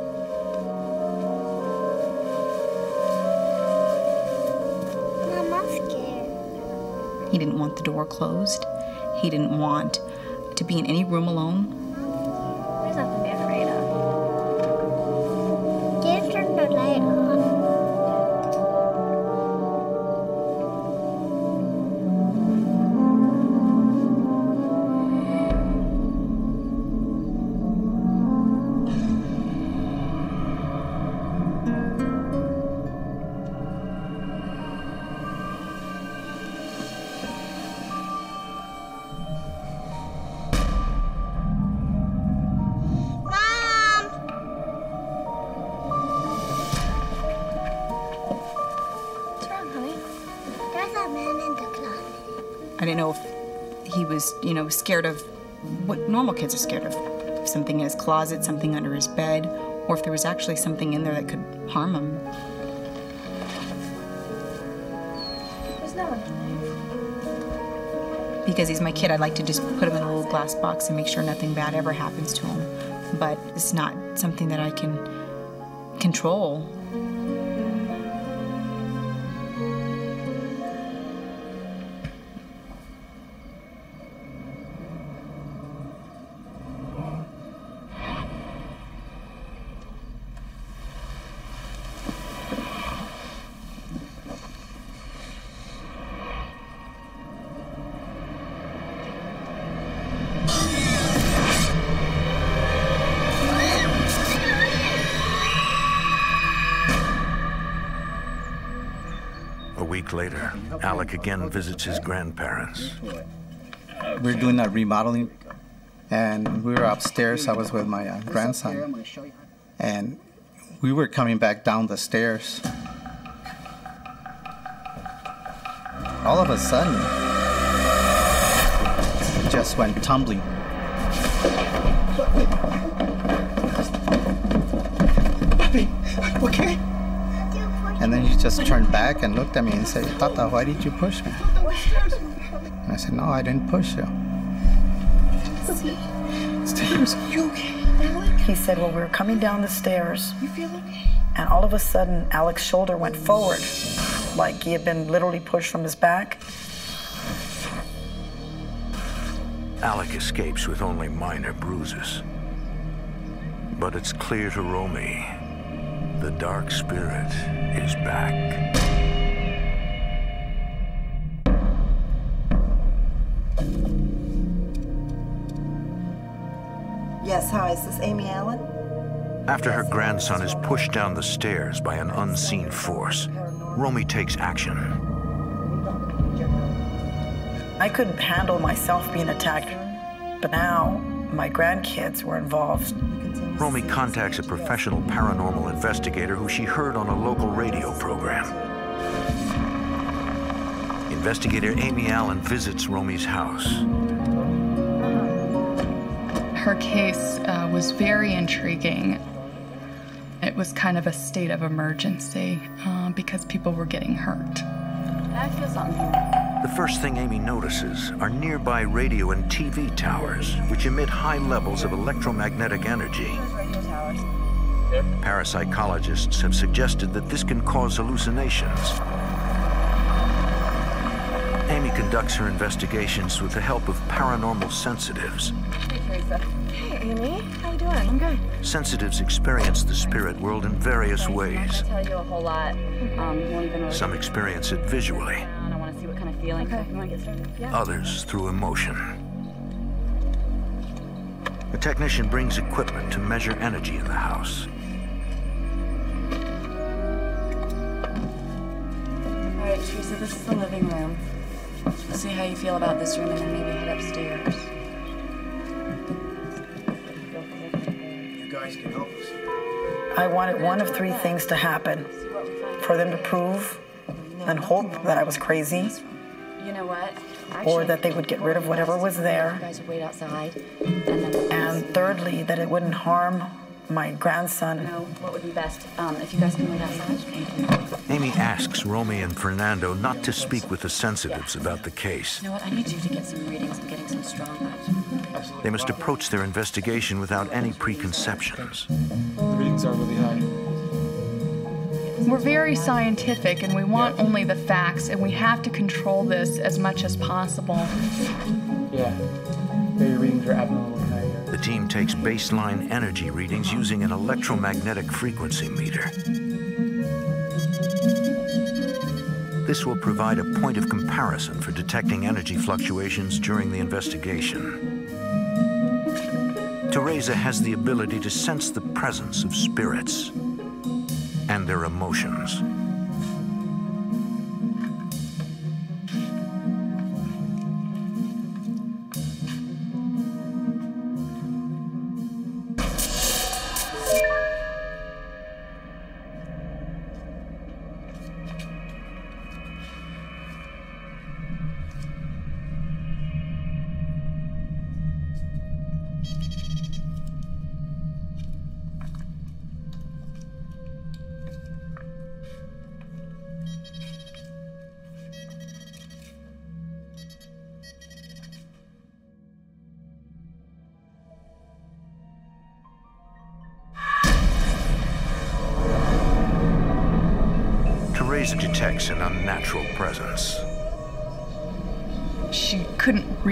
He didn't want the door closed. He didn't want to be in any room alone. Was, you know, scared of what normal kids are scared of. if Something in his closet, something under his bed, or if there was actually something in there that could harm him. There's no one. Because he's my kid, I'd like to just put him in a little glass box and make sure nothing bad ever happens to him. But it's not something that I can control. Again visits his grandparents. We're doing a remodeling, and we were upstairs. I was with my uh, grandson, and we were coming back down the stairs. All of a sudden, it just went tumbling. Okay? And then he just turned back and looked at me and said, Tata, why did you push me? And I said, No, I didn't push you. Stairs. You okay, Alec? He said, well, we were coming down the stairs. You feel okay? And all of a sudden, Alec's shoulder went forward, like he had been literally pushed from his back. Alec escapes with only minor bruises. But it's clear to Romy, the dark spirit is back. Yes, hi, is this Amy Allen? After her grandson is pushed down the stairs by an unseen force, Romy takes action. I couldn't handle myself being attacked, but now my grandkids were involved. Romy contacts a professional paranormal investigator who she heard on a local radio program. Investigator Amy Allen visits Romy's house. Her case uh, was very intriguing. It was kind of a state of emergency uh, because people were getting hurt. I feel something here. The first thing Amy notices are nearby radio and TV towers, which emit high levels of electromagnetic energy. Parapsychologists have suggested that this can cause hallucinations. Amy conducts her investigations with the help of paranormal sensitives. Hey, Amy. How you doing? I'm good. Sensitives experience the spirit world in various ways. I tell you a whole lot. Um. Some experience it visually, feeling. Okay. You want to get started? Yeah. others through emotion. A technician brings equipment to measure energy in the house. All right, Teresa, this is the living room. See how you feel about this room and then maybe head upstairs. You guys can help us. I wanted one of three things to happen for them to prove and hope that I was crazy, You know what? or that they would get rid of whatever was there, You guys would wait outside. and thirdly, that it wouldn't harm my grandson. No, what would be best? Um, if you guys can wait outside. Amy asks Romy and Fernando not to speak with the sensitives about the case. You know what? I need you to get some readings. I'm getting some strong ones. They must approach their investigation without any preconceptions. The readings are really high. We're very scientific and we want only the facts, and we have to control this as much as possible. Yeah. Yeah, your readings are abnormally high. The team takes baseline energy readings using an electromagnetic frequency meter. This will provide a point of comparison for detecting energy fluctuations during the investigation. Teresa has the ability to sense the presence of spirits and their emotions.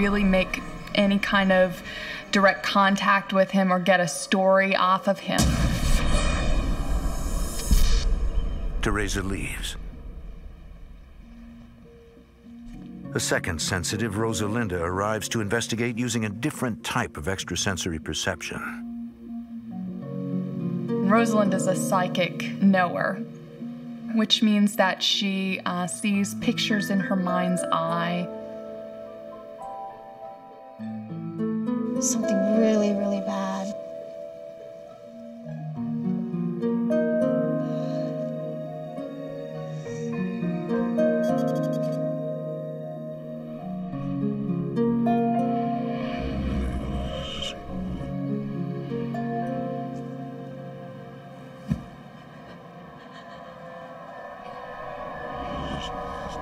Really make any kind of direct contact with him or get a story off of him. Teresa leaves. A second sensitive, Rosalinda, arrives to investigate using a different type of extrasensory perception. Rosalind is a psychic knower, which means that she uh, sees pictures in her mind's eye. Something really, really bad.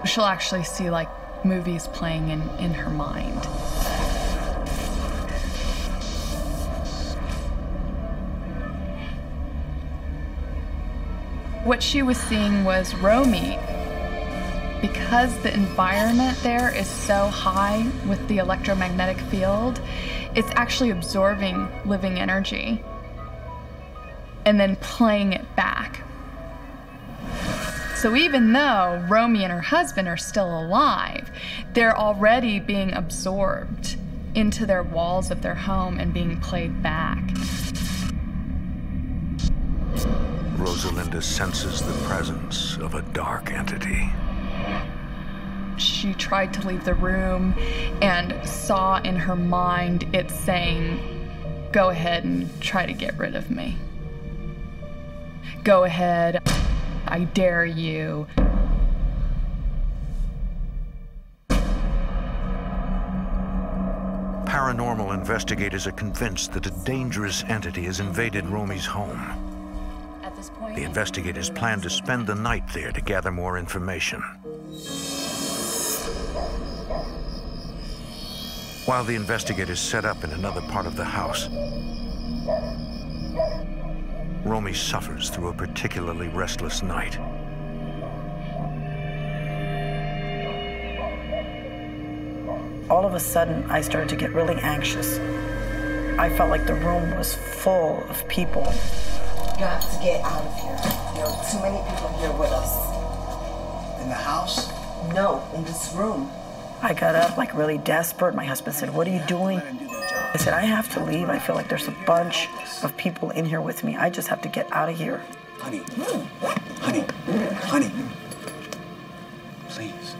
She'll actually see like movies playing in, in her mind. What she was seeing was Romy. Because the environment there is so high with the electromagnetic field, it's actually absorbing living energy and then playing it back. So even though Romy and her husband are still alive, they're already being absorbed into their walls of their home and being played back. Rosalinda senses the presence of a dark entity. She tried to leave the room and saw in her mind it saying, Go ahead and try to get rid of me. Go ahead. I dare you. Paranormal investigators are convinced that a dangerous entity has invaded Romy's home. The investigators plan to spend the night there to gather more information. While the investigators set up in another part of the house, Romy suffers through a particularly restless night. All of a sudden, I started to get really anxious. I felt like the room was full of people. You have to get out of here. There are too many people here with us. In the house? No, in this room. I got up like really desperate. My husband said, What are you doing? I said, I have to leave. I feel like there's a bunch of people in here with me. I just have to get out of here. Honey, honey, honey. Please.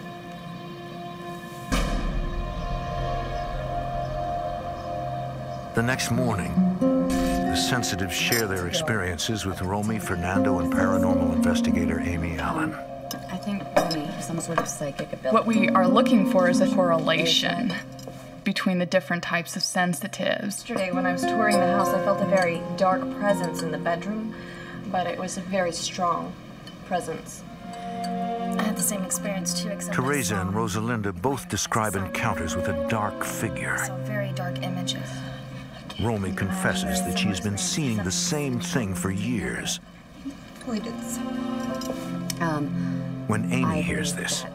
The next morning, the sensitives share their experiences with Romy, Fernando, and paranormal investigator Amy Allen. I think Romy has some sort of psychic ability. What we are looking for is a correlation between the different types of sensitives. Yesterday, when I was touring the house, I felt a very dark presence in the bedroom, but it was a very strong presence. I had the same experience too, except Teresa and Rosalinda both describe encounters with a dark figure. some very dark images. Romy confesses that she's been seeing the same thing for years. Um, When Amy hears this,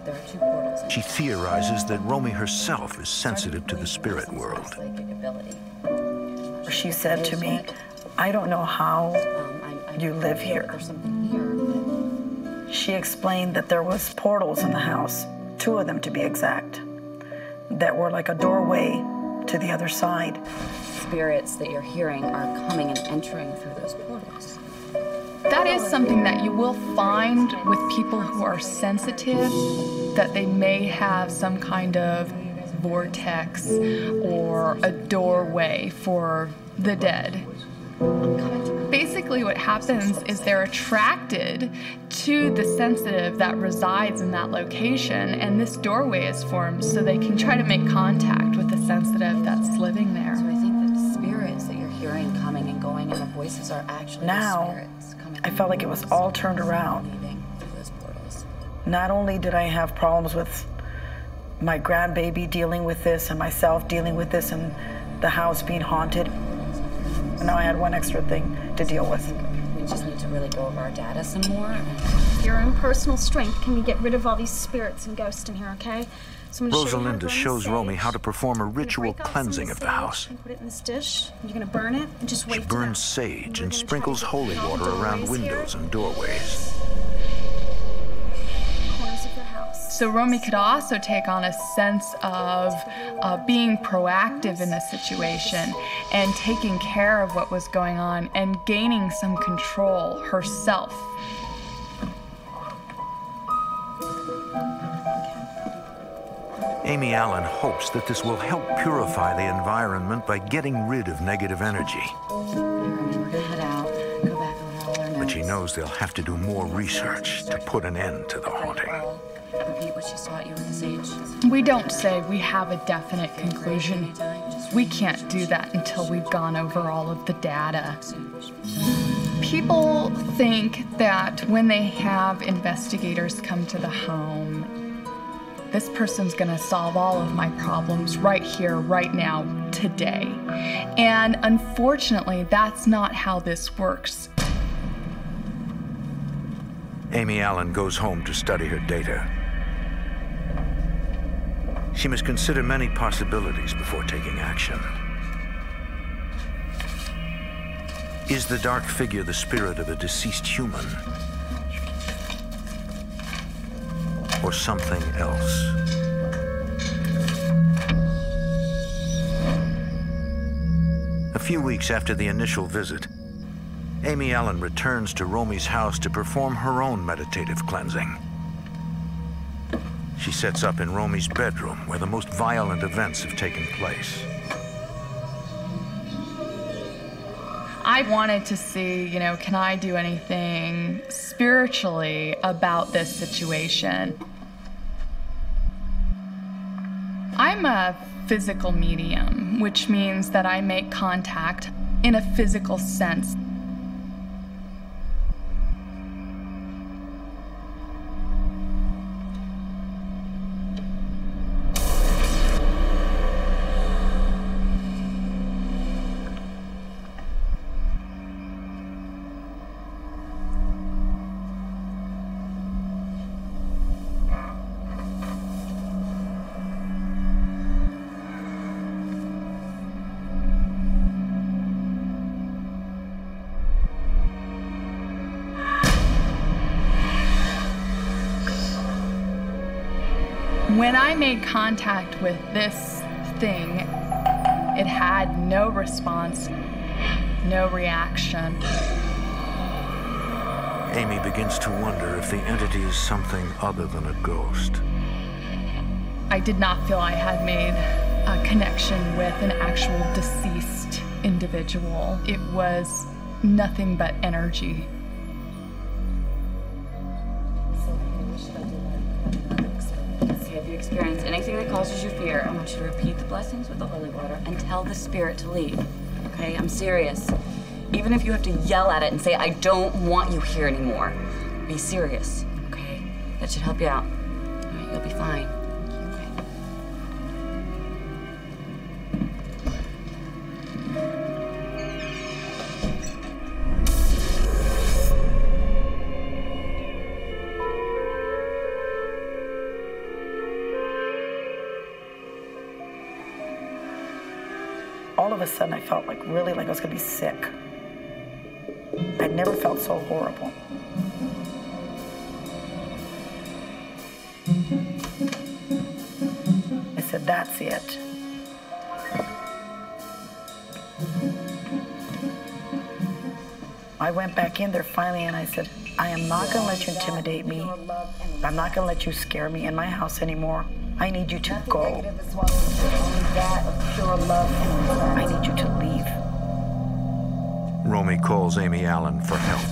she theorizes that Romy herself is sensitive to the spirit world. She said to me, I don't know how you live here. She explained that there was portals in the house, two of them to be exact, that were like a doorway to the other side. Spirits that you're hearing are coming and entering through those portals. That is something that you will find with people who are sensitive, that they may have some kind of vortex or a doorway for the dead. Basically, what happens is they're attracted to the sensitive that resides in that location, and this doorway is formed so they can try to make contact with the sensitive that's living there. The voices are actually Now, coming I felt like it was all turned around. through those portals. Not only did I have problems with my grandbaby dealing with this and myself dealing with this and the house being haunted, now I had one extra thing to deal with. We just need to really go over our data some more. Your own personal strength can we get rid of all these spirits and ghosts in here, okay? So I'm show you how to Rosalinda shows sage. Romy how to perform a ritual break off some cleansing of the house. and Put it in this dish. and You're gonna burn it and just She wait for burns sage and sprinkles holy water around windows and doorways. corners of your house. So Romy could also take on a sense of uh, being proactive in the situation and taking care of what was going on and gaining some control herself. Amy Allen hopes that this will help purify the environment by getting rid of negative energy. But she knows they'll have to do more research to put an end to the haunting. We don't say we have a definite conclusion. We can't do that until we've gone over all of the data. People think that when they have investigators come to the home, this person's gonna solve all of my problems right here, right now, today. And unfortunately, that's not how this works. Amy Allen goes home to study her data. She must consider many possibilities before taking action. Is the dark figure the spirit of a deceased human? Or something else? A few weeks after the initial visit, Amy Allen returns to Romy's house to perform her own meditative cleansing. She sets up in Romy's bedroom where the most violent events have taken place. I wanted to see, you know, can I do anything spiritually about this situation? I'm a physical medium, which means that I make contact in a physical sense. Made contact with this thing, it had no response, no reaction. Amy begins to wonder if the entity is something other than a ghost. I did not feel I had made a connection with an actual deceased individual. It was nothing but energy. To repeat the blessings with the holy water and tell the spirit to leave. Okay? I'm serious. Even if you have to yell at it and say, I don't want you here anymore, be serious. Okay? That should help you out. All right, you'll be fine. Really like I was gonna be sick. I'd never felt so horrible. I said, that's it. I went back in there finally and I said, I am not gonna let you intimidate me. I'm not gonna let you scare me in my house anymore. I need you to go. I need you to leave. Romy calls Amy Allen for help.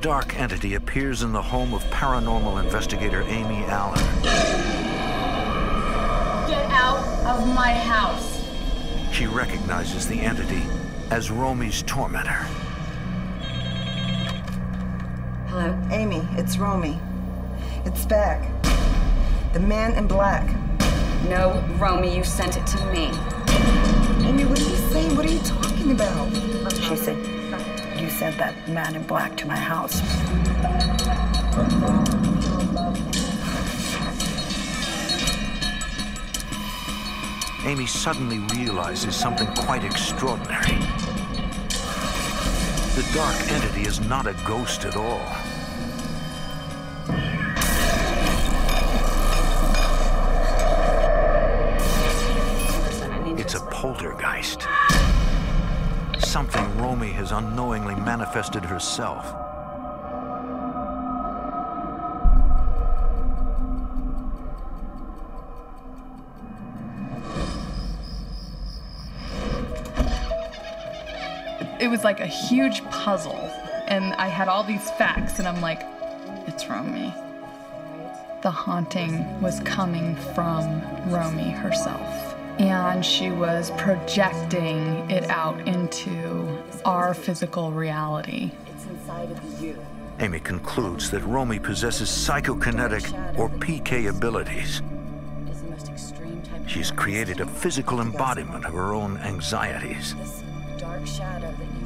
Dark entity appears in the home of paranormal investigator Amy Allen. Get out of my house. She recognizes the entity as Romy's tormentor. Hello? Amy, it's Romy. It's back. The man in black. No, Romy, you sent it to me. Amy, what are you saying? What are you talking about? She said, you sent that man in black to my house. Amy suddenly realizes something quite extraordinary. The dark entity is not a ghost at all. It's a poltergeist. Something Romy has unknowingly manifested herself. It was like a huge puzzle, and I had all these facts, and I'm like, it's Romy. The haunting was coming from Romy herself. And she was projecting it out into our physical reality. It's inside of you. Amy concludes that Romy possesses psychokinetic or PK abilities. She's created a physical embodiment of her own anxieties.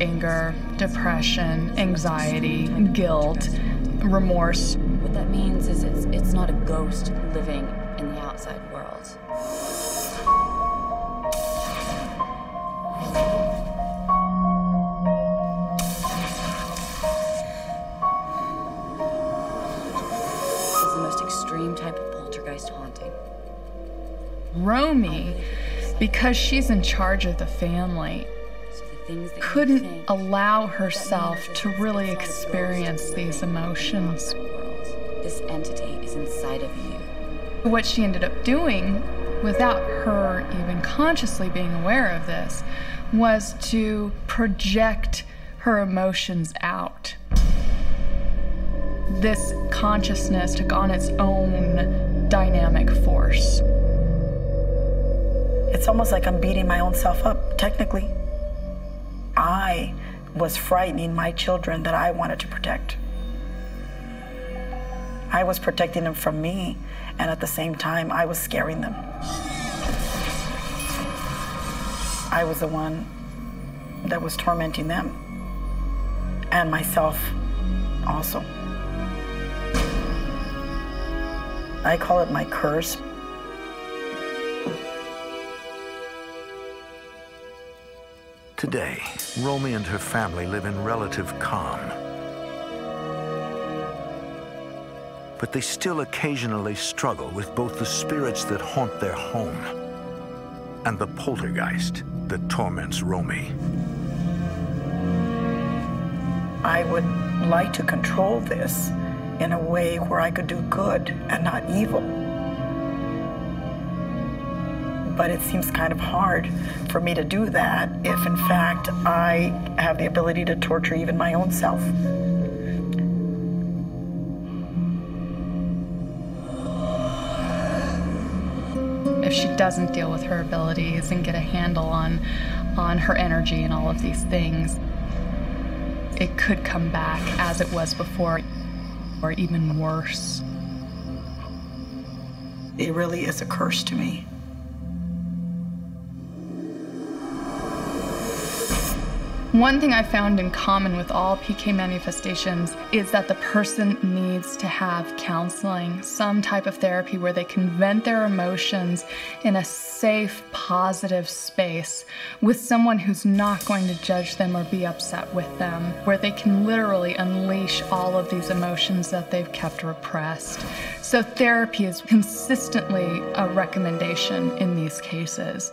Anger, depression, anxiety, guilt, remorse. What that means is it's, it's not a ghost living in the outside world. Because she's in charge of the family, couldn't allow herself to really experience these emotions. This entity is inside of you. What she ended up doing, without her even consciously being aware of this, was to project her emotions out. This consciousness took on its own dynamic force. It's almost like I'm beating my own self up, technically. I was frightening my children that I wanted to protect. I was protecting them from me, and at the same time, I was scaring them. I was the one that was tormenting them, and myself also. I call it my curse. Today, Romy and her family live in relative calm. But they still occasionally struggle with both the spirits that haunt their home and the poltergeist that torments Romy. I would like to control this in a way where I could do good and not evil. But it seems kind of hard for me to do that if, in fact, I have the ability to torture even my own self. If she doesn't deal with her abilities and get a handle on, on her energy and all of these things, it could come back as it was before, or even worse. It really is a curse to me. One thing I found in common with all PK manifestations is that the person needs to have counseling, some type of therapy where they can vent their emotions in a safe, positive space with someone who's not going to judge them or be upset with them, where they can literally unleash all of these emotions that they've kept repressed. So, therapy is consistently a recommendation in these cases.